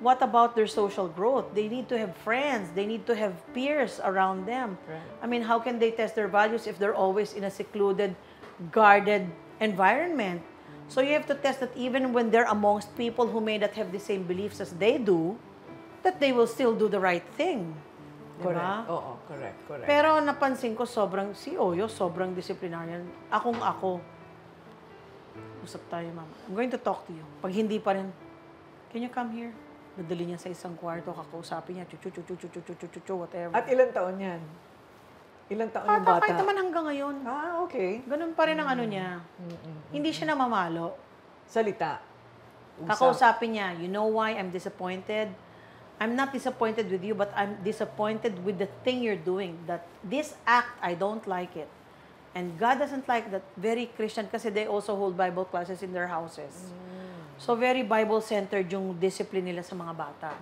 What about their social growth? They need to have friends. They need to have peers around them. Right. I mean, how can they test their values if they're always in a secluded, guarded environment? So you have to test that even when they're amongst people who may not have the same beliefs as they do, that they will still do the right thing. Diba? Correct. Oo, correct, correct. Pero napansin ko sobrang, si Oyo, sobrang disciplinarian. Akong ako. Usap tayo, mama. I'm going to talk to you. Pag hindi pa rin, can you come here? Nadali niya sa isang kwarto, kakausapin niya, chuchu, chuchu, chuchu, chuchu, chuchu, whatever. At ilang taon yan? Ilang taon yung Bata, bata? kahit naman hanggang ngayon. Ah, okay. Ganun pa rin ang ano niya. Hindi siya namamalo. Salita. Usap. Kakausapin niya, you know why I'm disappointed? I'm not disappointed with you, but I'm disappointed with the thing you're doing. That this act, I don't like it. And God doesn't like that. Very Christian kasi they also hold Bible classes in their houses. So very Bible-centered yung discipline nila sa mga bata.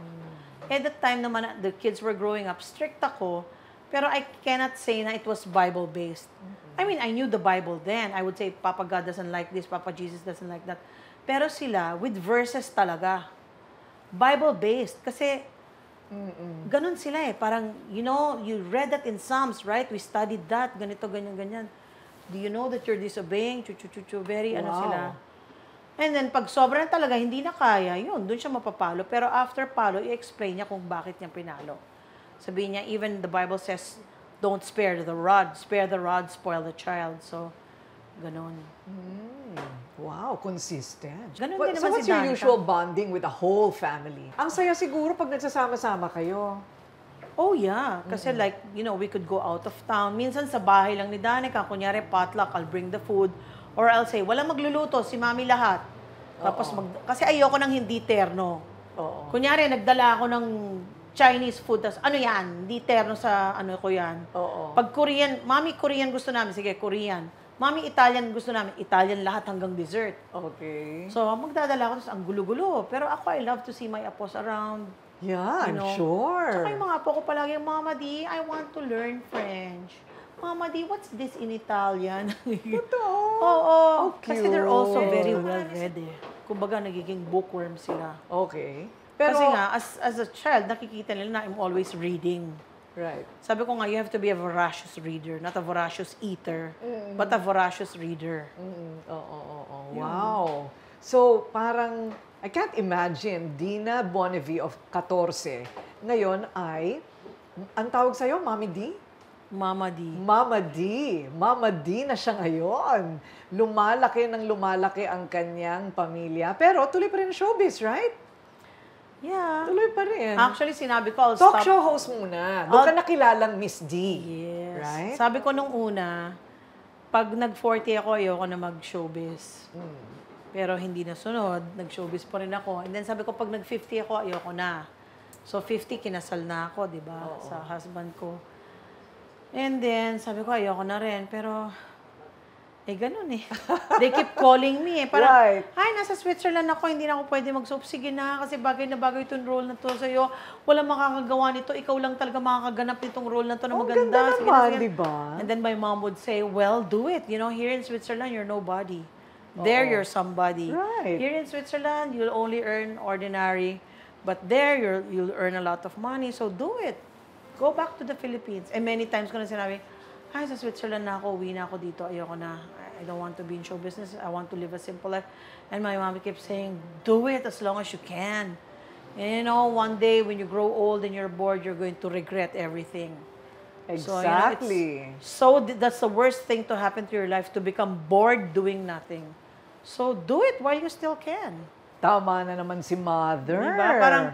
At that time naman, the kids were growing up, strict ako, pero I cannot say na it was Bible-based. I mean, I knew the Bible then. I would say, Papa God doesn't like this, Papa Jesus doesn't like that. Pero sila, with verses talaga. Bible-based. Kasi, ganun sila eh. Parang, you know, you read that in Psalms, right? We studied that, ganito, ganyan, ganyan. Do you know that you're disobeying? Chu, chu, chu. Very, ano Wow. sila. And then, pag sobra na talaga, hindi na kaya, yun, doon siya mapapalo. Pero after palo, i-explain niya kung bakit niya pinalo. Sabihin niya, even the Bible says, don't spare the rod. Spare the rod, spoil the child. So, ganun. Wow, consistent. Ganun What- din so naman what's si your Danica. usual bonding with the whole family? Ang saya siguro pag nagsasama-sama kayo. Oh, yeah. Kasi like, you know, we could go out of town. Minsan sa bahay lang ni Danica, kunyari potluck, I'll bring the food. Or I'll say, walang magluluto, si mami lahat. Tapos, mag, kasi ayoko nang hindi terno. Oo. Kunyari, nagdala ako ng Chinese food, tas ano yan, hindi terno sa ano ko yan. Oo. Pag Korean, mami Korean gusto namin, sige, Korean. Mami Italian gusto namin, Italian lahat hanggang dessert. Okay. So, magdadala ako, tapos ang gulo-gulo. Pero ako, I love to see my apos around. Yeah, I'm You know, sure. Tsaka yung mga apo ko palagi, Mama D, I want to learn French. Mama D, what's this in Italian? Totoo. Oo. Oh, kasi they're also very well read eh. Kumbaga, nagiging bookworm sila. Okay. Pero, kasi nga, as, as a child, nakikita nila na I'm always reading. right. Sabi ko nga, you have to be a voracious reader, not a voracious eater, but a voracious reader. Mm, Oo, oo, oo. Wow. So, parang, I can't imagine, Dina Bonnevie of 14, ngayon ay, ang tawag sa'yo, Mami D? Mama D. Mama D. Mama D na siya ngayon. Lumalaki ng lumalaki ang kanyang pamilya. Pero tuloy pa rin showbiz, right? Yeah. Tuloy pa rin. Actually, sinabi ko, I'll Talk stop. show host muna. Doon ka nakilalang Miss D. Yes. Right? Sabi ko nung una, pag nag-40 ako, ayoko na mag-showbiz. Hmm. Pero hindi na sunod, nag-showbiz pa rin ako. And then sabi ko, pag nag-50 ako, ayoko na. So 50, kinasal na ako, di ba? Sa husband ko. And then, sabi ko, ayoko na rin. Pero, eh, ganun eh. They keep calling me eh. Parang, Right. ay, nasa Switzerland ako, hindi na ako pwede mag-soap. Sige na, kasi bagay na bagay itong role na to sa'yo. Walang makakagawa nito. Ikaw lang talaga makakaganap nitong role na to na Ang maganda. ganda Sige na, naman, sige ba? And then my mom would say, well, do it. You know, here in Switzerland, you're nobody. There, you're somebody. Right. Here in Switzerland, you'll only earn ordinary. But there, you'll, you'll earn a lot of money. So do it. Go back to the Philippines. And many times ko na sinabi, ay, sa Switzerland na ako, uwi na ako dito, ayoko na. I don't want to be in show business. I want to live a simple life. And my mom kept saying, do it as long as you can. And you know, one day when you grow old and you're bored, you're going to regret everything. So, you know, Exactly. So, th- that's the worst thing to happen to your life, to become bored doing nothing. So, do it while you still can. Tama na naman si Mother. Diba? Parang,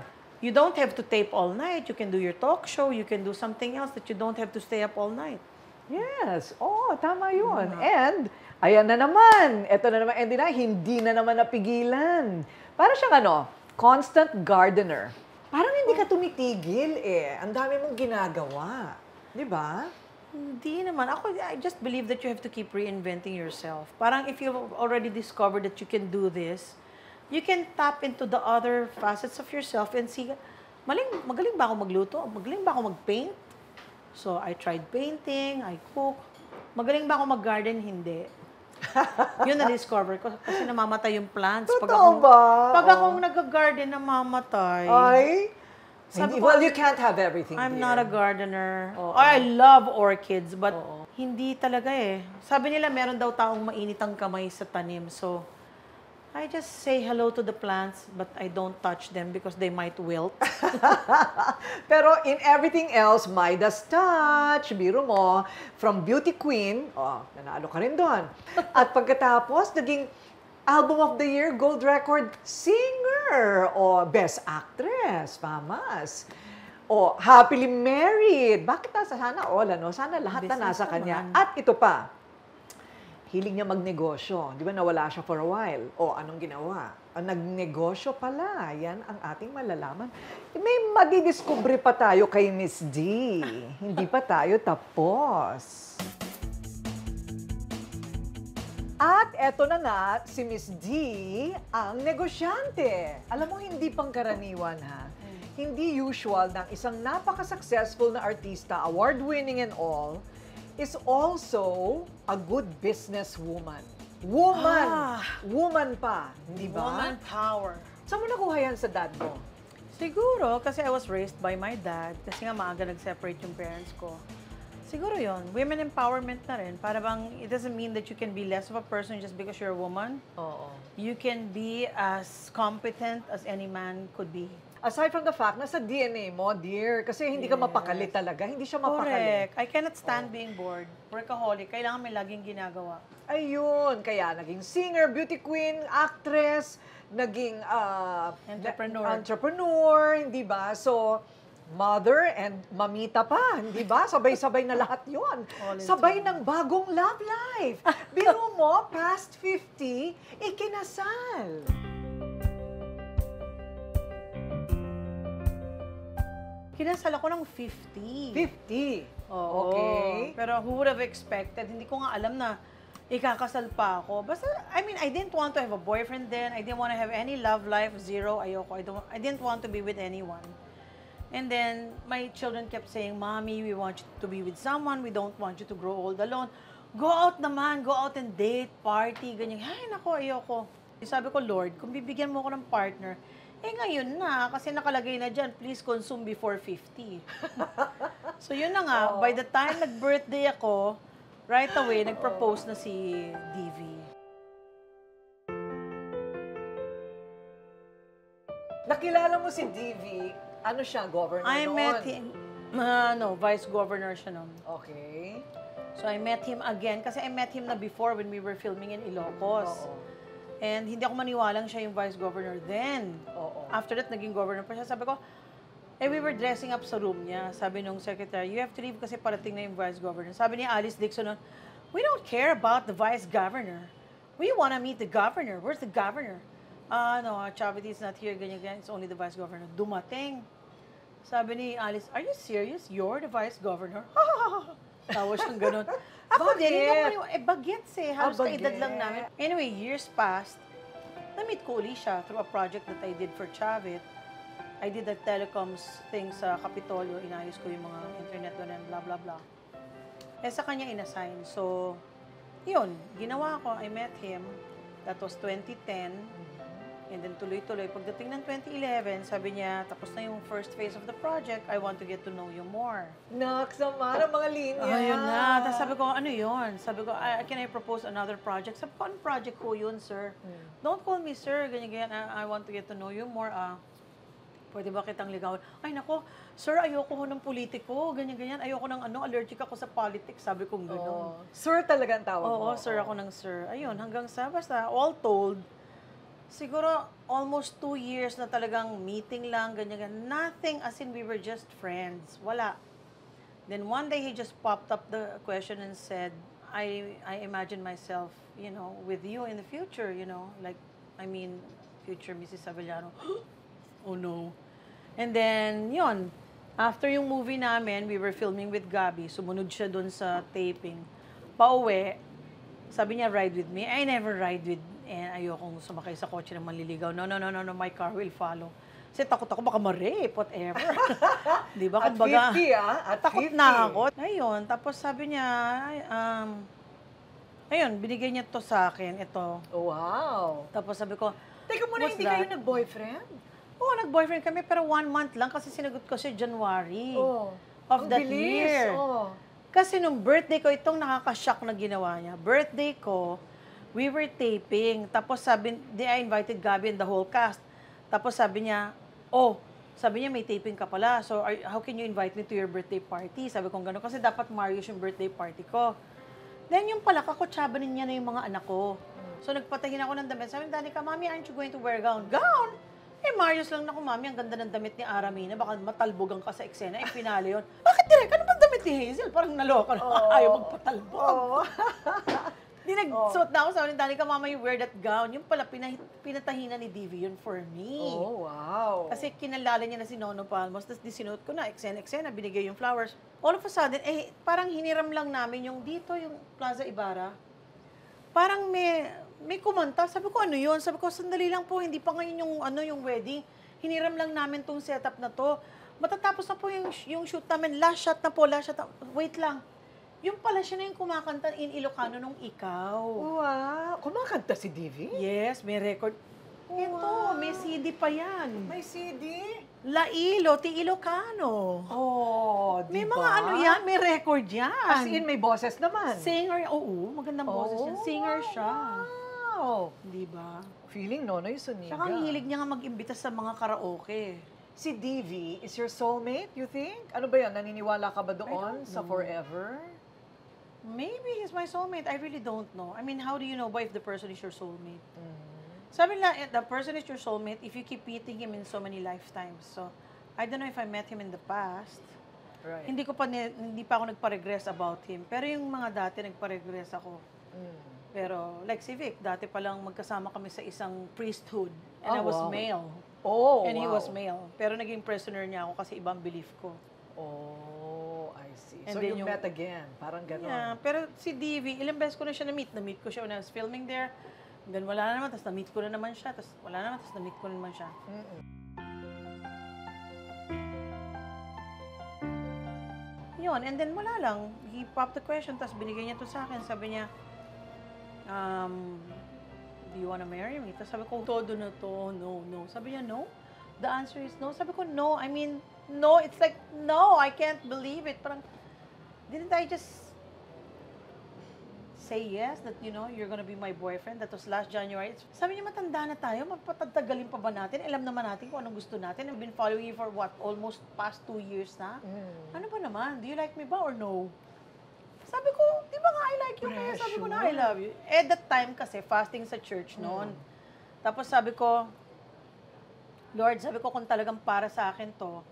you don't have to tape all night. You can do your talk show. You can do something else that you don't have to stay up all night. Yes. Oh, tama yun. And, ayan na naman. Ito na naman. And na, hindi na naman napigilan. Para siyang ano, constant gardener. Parang hindi ka tumitigil eh. Ang dami mong ginagawa. Di ba? Hindi naman. Ako, I just believe that you have to keep reinventing yourself. Parang if you've already discovered that you can do this, you can tap into the other facets of yourself and see, maling, magaling ba ako magluto? Magaling ba ako mag-paint? So, I tried painting, I cook. Magaling ba ako mag-garden? Hindi. Yun na-discover ko kasi namamatay yung plants. Pag Totoo akong- ba? Pag Oo. akong nag-garden, namamatay. Ay? Sabi Hindi, ko, well, you can't have everything, I'm dear. not a gardener. Oo. I love orchids, but Oo. hindi talaga eh. Sabi nila meron daw taong mainit ang kamay sa tanim. So, I just say hello to the plants, but I don't touch them because they might wilt. Pero in everything else, Midas touch, biro mo, from beauty queen, oh, nanalo ka rin doon. At pagkatapos, naging album of the year, gold record singer, o best actress, famas. O happily married. Bakit nasa sana all, ano? Sana lahat na Business nasa kanya. naman. At ito pa, hiling niya magnegosyo. Di ba nawala siya for a while? O anong ginawa? Ang nagnegosyo pala. Yan ang ating malalaman. May madidiscover pa tayo kay Miss D. Hindi pa tayo tapos. At eto na nga, si Miss D, ang negosyante. Alam mo, hindi pangkaraniwan ha. Hindi usual ng isang napaka-successful na artista, award-winning and all, is also a good businesswoman. Woman! Ah. Woman pa, di ba? Woman power. Saan mo nakuha yan sa dad mo? Siguro, kasi I was raised by my dad. Kasi nga maaga nag-separate yung parents ko. Siguro yon Women empowerment na rin. Para bang, it doesn't mean that you can be less of a person just because you're a woman. Oo. You can be as competent as any man could be. Aside from the fact na sa DNA mo, dear, kasi hindi ka mapakali talaga. Hindi siya mapakali. Correct. I cannot stand being bored. Workaholic. Kailangan may laging ginagawa. Ayun, kaya naging singer, beauty queen, actress, naging ah, Entrepreneur. entrepreneur, hindi ba? So, mother and mamita pa, hindi ba? Sabay-sabay na lahat yon. Sabay ng bagong love life. Biro mo, past 50, ikinasal. Kinasal ako ng 50. 50. Oo. Okay. Pero who would have expected? Hindi ko nga alam na ikakasal pa ako. Basta, I mean, I didn't want to have a boyfriend then. I didn't want to have any love life. Zero. Ayoko. I, don't, I didn't want to be with anyone. And then, my children kept saying, Mommy, we want you to be with someone. We don't want you to grow old alone. Go out naman. Go out and date, party, ganyan. Ay, nako, ayoko. Sabi ko, Lord, kung bibigyan mo ako ng partner, eh ngayon na, kasi nakalagay na dyan, please consume before 50. so yun na nga, by the time nag-birthday ako, right away, nag-propose na si DV. Nakilala mo si DV, ano siya, governor I noon? met him, uh, no, vice governor siya noon. Okay. So I met him again, kasi I met him na before when we were filming in Ilocos. Oo. And hindi ako maniwalang siya yung vice governor then. Oo. After that, naging governor pa siya. Sabi ko, eh, we were dressing up sa room niya. Sabi nung secretary, you have to leave kasi parating na yung vice governor. Sabi ni Alice Dixon, we don't care about the vice governor. We want to meet the governor. Where's the governor? Ah, no, Chavity is not here, ganyan, ganyan. It's only the vice governor. Dumating. Sabi ni Alice, are you serious? You're the vice governor? Tawa siyang ganun. Bakit? Ako Bakit? maniwala. Eh, bagets eh. Halos Ah, kaedad lang namin. Anyway, years passed. Na-meet ko uli siya through a project that I did for Chavit. I did the telecoms thing sa Kapitolyo. Inayos ko yung mga internet doon and blah, blah, blah. Eh, sa kanya inassign. So, yun. Ginawa ko. I met him. That was 2010. And then tuloy-tuloy. Pagdating ng 2011, sabi niya, tapos na yung first phase of the project. I want to get to know you more. Naks naman ang mga linya. Ayun na. Tapos sabi ko, ano yun? Sabi ko, "Ah, can I propose another project? Sabi ko, ano project ko yun, sir? Don't call me sir, ganyan, ganyan. I, I want to get to know you more. Ah, pwede ba kitang ligawan? Ay, nako, sir, ayoko ho ng politiko, ganyan, ganyan. Ayoko ng ano, allergic ako sa politics. Sabi kong gano'n. Oo. Sir talaga ang tawag Oo, mo. sir ako ng sir. Ayun, hanggang sa, basta, all told, siguro almost two years na talagang meeting lang, ganyan, ganyan. Nothing, as in we were just friends. Wala. Then one day he just popped up the question and said, I, I imagine myself, you know, with you in the future, you know, like, I mean, future Mrs. Avellano. oh no. And then, yun, after yung movie namin, we were filming with Gabi. Sumunod siya dun sa taping. Pauwi, sabi niya, ride with me. I never ride with, eh, ayokong sumakay sa kotse ng manliligaw. No, no, no, no, no, my car will follow. Kasi takot ako baka ma-rape, whatever. Di ba? At Kumbaga, 50 ah. At takot 50. na ako. Ayun, tapos sabi niya, um, Ayun, binigay niya to sa akin, ito. Wow. Tapos sabi ko, Teka muna, hindi that? kayo nag-boyfriend? Oo, nag-boyfriend kami, pero one month lang kasi sinagot ko siya January Oh. of Ang that bilis. year. Oh. Kasi nung birthday ko, itong nakaka-shock na ginawa niya. Birthday ko, we were taping. Tapos sabi, di I invited Gabby and the whole cast. Tapos sabi niya, oh, sabi niya may taping ka pala. So are- how can you invite me to your birthday party? Sabi ko gano'n. Kasi dapat Marius yung birthday party ko. Then yung pala, kakutsabanin niya na yung mga anak ko. So nagpatahin ako ng damit. Sabi, Danica, Mami, aren't you going to wear gown? Gown? Eh, Marius lang na ko, Mami, ang ganda ng damit ni Aramina. Baka matalbogan ka sa eksena. Eh, pinali yun. Bakit direk? Ano bang damit ni Hazel? Parang naloka na. Ayaw magpatalbog. Oh. Di nagsuot na ako sa akin, Danica, Mama, you wear that gown. Yung pala, pinah- pinatahinan ni Divi yun for me. Oh, wow. Kasi kinalala niya na si Nono Palmos, tapos di sinuot ko na, eksena-eksena, binigay yung flowers. All of a sudden, eh, parang hiniram lang namin yung dito, yung Plaza Ibarra. Parang may, may kumanta. Sabi ko, ano yun? Sabi ko, sandali lang po, hindi pa ngayon yung, ano, yung wedding. Hiniram lang namin tong setup na to. Matatapos na po yung, yung shoot namin. Last shot na po, last shot na, Wait lang. Yung pala siya na yung kumakanta in Ilocano nung ikaw. Wow. Kumakanta si Divi? Yes, may record. Ito, may CD pa yan. May CD? Lailo, ti Ilocano. Oh, May diba? mga ano yan, may record yan. As in, may boses naman. Singer, oo, magandang boses yan. Singer siya. Wow. Di ba? Feeling Nonoy Suniga. Tsaka ang hilig niya nga mag-imbita sa mga karaoke. Si Divi is your soulmate, you think? Ano ba yan? Naniniwala ka ba doon sa forever? Maybe he's my soulmate. I really don't know. I mean, how do you know ba if the person is your soulmate? Mm-hmm. Sabi nila, eh, the person is your soulmate if you keep meeting him in so many lifetimes. So, I don't know if I met him in the past. Right. Hindi ko pa hindi pa ako nagpa-regress about him. Pero yung mga dati nagpa-regress ako. Mm. Pero like si Vic, dati pa lang magkasama kami sa isang priesthood and Oh, I was wow. male. Oh, and he wow. was male. Pero naging prisoner niya ako kasi ibang belief ko. Oh. And so then you yung- met again. Parang ganon. Yeah, pero si Divi, ilang beses ko na siya na-meet. Na-meet ko siya when I was filming there. Then wala na naman, tapos na-meet ko na naman siya. Tapos wala na naman, tapos na-meet ko na naman siya. Yun, and then wala lang. He popped the question, tapos binigay niya to sa akin. Sabi niya, um, do you wanna marry me? Tapos sabi ko, todo na to, no, no. Sabi niya, no? The answer is no. Sabi ko, no. I mean, no. It's like, no, I can't believe it. Parang, didn't I just say yes that, you know, you're gonna be my boyfriend? That was last January. It's- Sabi niya, matanda na tayo. Magpatatagalin pa ba natin? Alam naman natin kung anong gusto natin. I've been following you for what? Almost past two years na? Mm. Ano ba naman? Do you like me ba or no? Sabi ko, di ba nga I like you? Kaya sabi ko na I love you. Eh, that time kasi, fasting sa church noon. Tapos sabi ko, Lord, sabi ko kung talagang para sa akin to,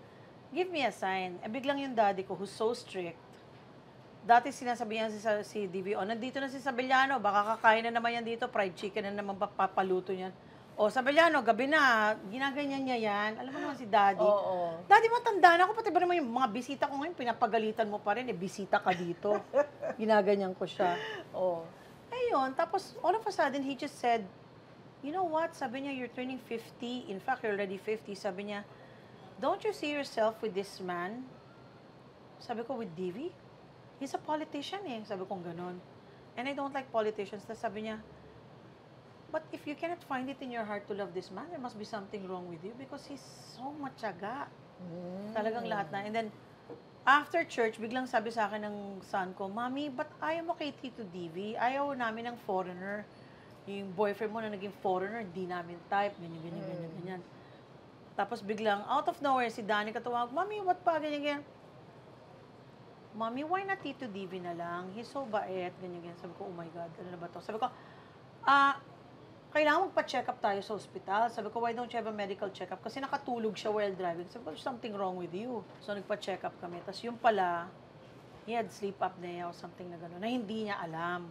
give me a sign. Eh, biglang yung daddy ko, who's so strict, dati sinasabihan si, si DV, oh, nandito na si Sabeliano, baka kakain na naman yan dito, fried chicken na naman papaluto niyan. O, Sabeliano, gabi na, ginaganyan niya yan. Alam mo naman si daddy. Oo. Daddy, matanda na ako. Pati ba naman yung mga bisita ko ngayon, pinapagalitan mo pa rin. Eh, bisita ka dito. Ginaganyan ko siya. Oh. Ayun, tapos all of a sudden, he just said, you know what? Sabi niya, you're turning 50. In fact, you're already 50. Sabi niya, don't you see yourself with this man? Sabi ko, with Divi? He's a politician eh. Sabi ko, ganon. And I don't like politicians. Tapos sabi niya, but if you cannot find it in your heart to love this man, there must be something wrong with you because he's so matyaga. Talagang lahat na. And then, after church, biglang sabi sa akin ng son ko, Mami, ba't ayaw mo kay Tito DV? Ayaw namin ng foreigner. Yung boyfriend mo na naging foreigner, di namin type, ganyan, ganyan, ganyan, ganyan. Tapos biglang, out of nowhere, si Danny katawag, Mami, what pa, ganyan, ganyan. Mami, why not Tito DV na lang? He's so bait, ganyan, ganyan. Sabi ko, oh my God, ano na ba to? Sabi ko, ah, kailangan magpa-check up tayo sa ospital. Sabi ko, why don't you have a medical check up? Kasi nakatulog siya while driving. Sabi ko, there's something wrong with you. So, nagpa-check up kami. Tapos yung pala, he had sleep apnea or something na gano'n, na hindi niya alam.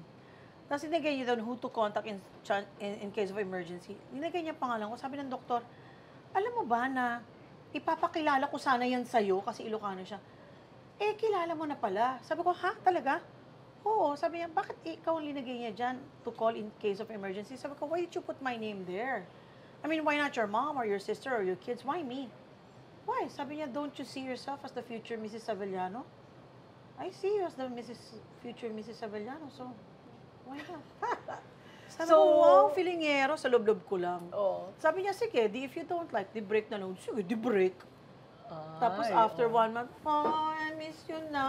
Tapos inigay niya doon who to contact in, in, in case of emergency. Inigay niya pangalan ko. Sabi ng doktor, alam mo ba na ipapakilala ko sana yan sa'yo kasi Ilocano siya. Eh, kilala mo na pala. Sabi ko, ha? Talaga? Oo. Sabi niya, bakit ikaw ang linagay niya dyan to call in case of emergency? Sabi ko, why did you put my name there? I mean, why not your mom or your sister or your kids? Why me? Why? Sabi niya, don't you see yourself as the future Mrs. Avellano? I see you as the Mrs. future Mrs. Avellano. So, Why not? Sabi So- ko, wow, filingero, sa loob-loob ko lang. Oh. Sabi niya, sige, di, if you don't like, di break na lang. Sige, di break. Tapos Ay, after oh. one month, oh, I miss you na.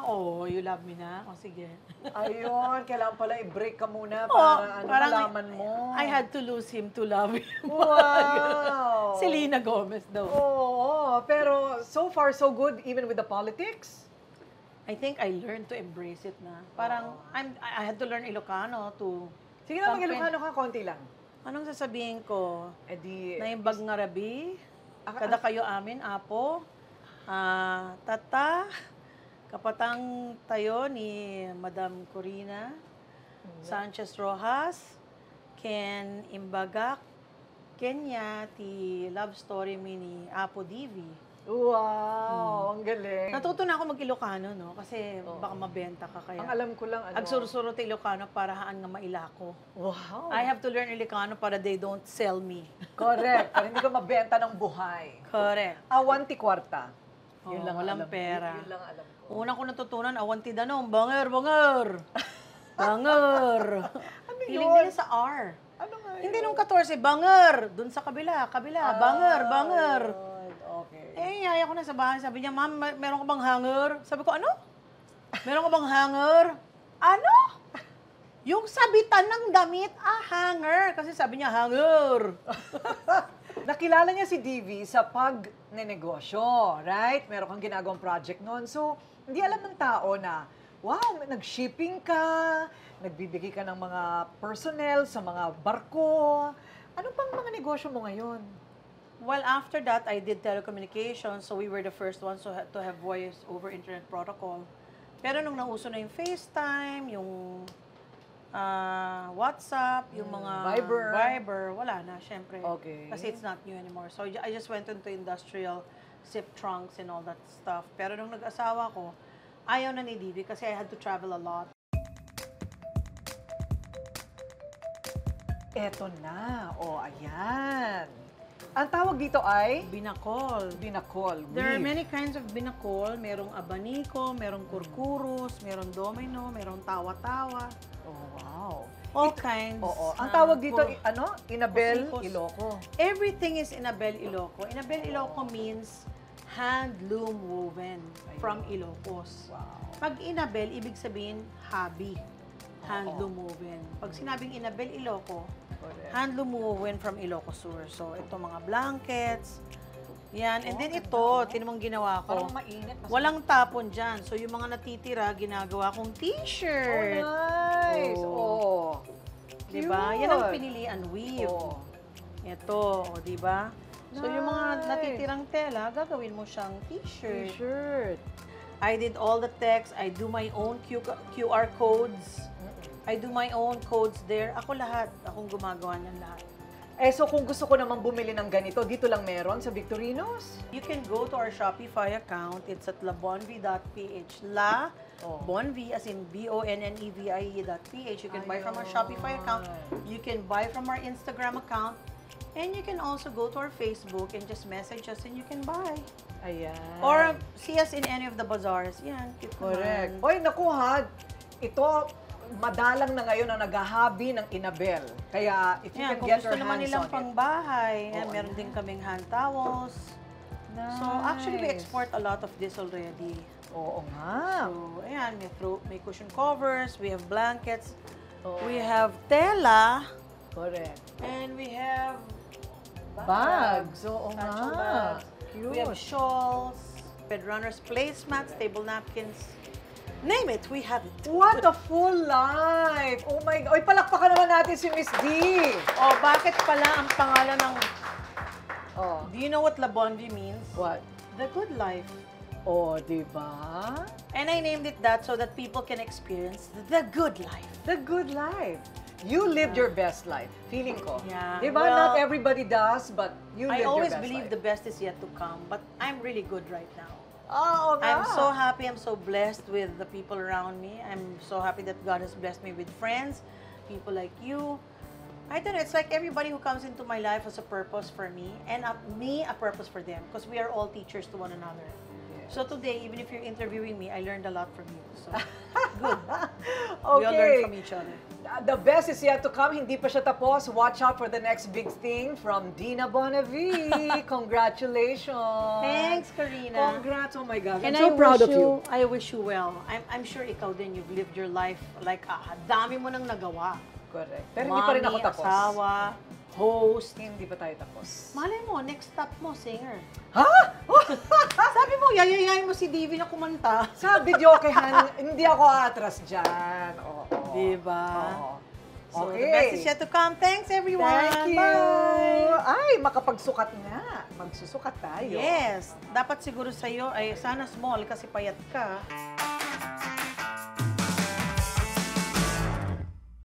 Oh, you love me na? O sige. Ayun, kailangan pala i-break ka muna Oh, para ano, parang malaman mo. I had to lose him to love him. Wow! Selena Gomez daw. Oo, pero so far so good even with the politics. I think I learned to embrace it na. Parang, I'm, I I had to learn Ilocano to... Sige na, mag-Ilocano ka, konti lang. Anong sasabihin ko? Eh di, Naimbag nga rabi, kada kayo amin, apo, ah, tata, kapatang tayo ni Madam Corina Sanchez Rojas, Ken Imbagak, Kenya, ti love story mi ni Apo Divi. Wow, ang galing. Natuto na ako mag-Ilocano, no? Kasi baka mabenta ka kaya. Ang alam ko lang, ano. Agsurusuro ti Ilocano para haan nga mailako. Wow. I have to learn Ilocano para they don't sell me. Correct. Para hindi ka mabenta ng buhay. Correct. Awanti kwarta. Oo, walang alam ko. pera. Yun lang alam ko. Una ko natutunan, awanti danong, banger, banger. Banger. Ano Feeling yun? nila sa R. Ano nga yun? Hindi nung 14, banger. Dun sa kabila, kabila, banger, banger. Eh, yaya ko na sa bahay. Sabi niya, ma'am, may- meron ka bang hanger? Sabi ko, ano? Meron ka bang hanger? Ano? Yung sabitan ng damit, ah, hanger. Kasi sabi niya, hanger. Nakilala niya si Divi sa pag-nenegosyo, right? Meron kang ginagawang project noon. So, hindi alam ng tao na, wow, nag-shipping ka, nagbibigay ka ng mga personnel sa mga barko. Ano pang mga negosyo mo ngayon? Well, after that, I did telecommunications, so we were the first ones to, ha- to have voice over internet protocol. Pero nung nauso na yung FaceTime, yung ah, WhatsApp, yung mga Viber. Viber, wala na, syempre. Okay. Kasi it's not new anymore. So I just went into industrial zip trunks and all that stuff. Pero nung nag-asawa ko, ayaw na ni Divi kasi I had to travel a lot. Eto na. O, ayan. Ang tawag dito ay Binakol. binakol. There are weave. many kinds of binakol. Merong abanico, merong kurkurus, merong domino, merong tawa-tawa. Oh, wow. All kinds. Oo. Ang tawag dito, i- ano? Inabel. Iloco. Everything is Inabel Iloco. Inabel Iloco means handloom woven from Ilocos. Wow. Pag Inabel, ibig sabihin hobby. Handloom woven. Pag sinabing Inabel Iloco, Correct. handloom woven from Ilocosur. So, ito mga blankets. Yan. And then ito, tinamang ginawa ko. Parang mainit. mas- Walang tapon dyan. So, yung mga natitira, ginagawa kong Oh, t-shirt. nice. Oh. Oh. Diba? Yan ang pinilian weave. Oh. Ito, o, di ba? So, yung mga Nice. natitirang tela, gagawin mo siyang t-shirt. T-shirt. I did all the text. I do my own QR codes. I do my own codes there. Ako lahat. Akong gumagawa niyan lahat. Eh, so kung gusto ko naman bumili ng ganito, dito lang meron sa Victorinos? You can go to our Shopify account. It's at labonvi.ph. La Oh. Bonvi as in B-O-N-N-E-V-I-E dot PH. You can buy from our Shopify account. You can buy from our Instagram account. And you can also go to our Facebook and just message us and you can buy. Ayan. Or see us in any of the bazaars. Yan, cute Correct. naman. Oy, naku ha, ito, madalang na ngayon ang naghahabi ng Inabel. Kaya, if you Yan, can kung get gusto your naman hands nilang on pangbahay, Oo, yan, meron ayan. din kaming hand towels. it. So, actually, we Nice. export a lot of this already. Oo nga. So, ayan, may, throw, may cushion covers, we have blankets, Oo. we have tela, Correct. and we have Bags. Oo satchel nga. bags. Cute. We have shawls, bed runners, placemats, table napkins. Name it, we have it. What a full life! Oh my God. Oy, palakpakan naman natin si Miss D. Oh, bakit pala ang pangalan ng... Oh. Do you know what La Bonvi means? What? The good life. Oh, di ba? And I named it that so that people can experience the good life. The good life. You lived your best life. Feeling ko. Yeah. Di ba? Well, Not everybody does, but you I lived always your best believe life. the best is yet to come, but I'm really good right now. Oo nga. I'm so happy, I'm so blessed with the people around me. I'm so happy that God has blessed me with friends, people like you. I don't know, it's like everybody who comes into my life has a purpose for me, and uh, me a purpose for them, because we are all teachers to one another. So today, even if you're interviewing me, I learned a lot from you. So, good. Okay. We all learn from each other. The best is yet to come. Hindi pa siya tapos. Watch out for the next big thing from Dina Bonavie. Congratulations. Thanks, Karina. Congrats. Oh my gosh. And I'm so I proud of you. I wish you well. I'm, I'm sure ikaw din, you've lived your life like, ah, dami mo nang nagawa. Correct. Pero hindi pa rin ako tapos. asawa, host. Hindi pa tayo tapos. Malay mo, next stop mo, singer. Ha? Sabi mo, yayayain mo si Divi na kumanta. Sa videokehan, hindi ako atras dyan. Oo. Diba? Oo. So, Okay. the best is yet to come. Thanks, everyone. Thank you. Bye. Ay, makapagsukat nga. Magsusukat tayo. Yes. Dapat siguro sa'yo ay sana small kasi payat ka.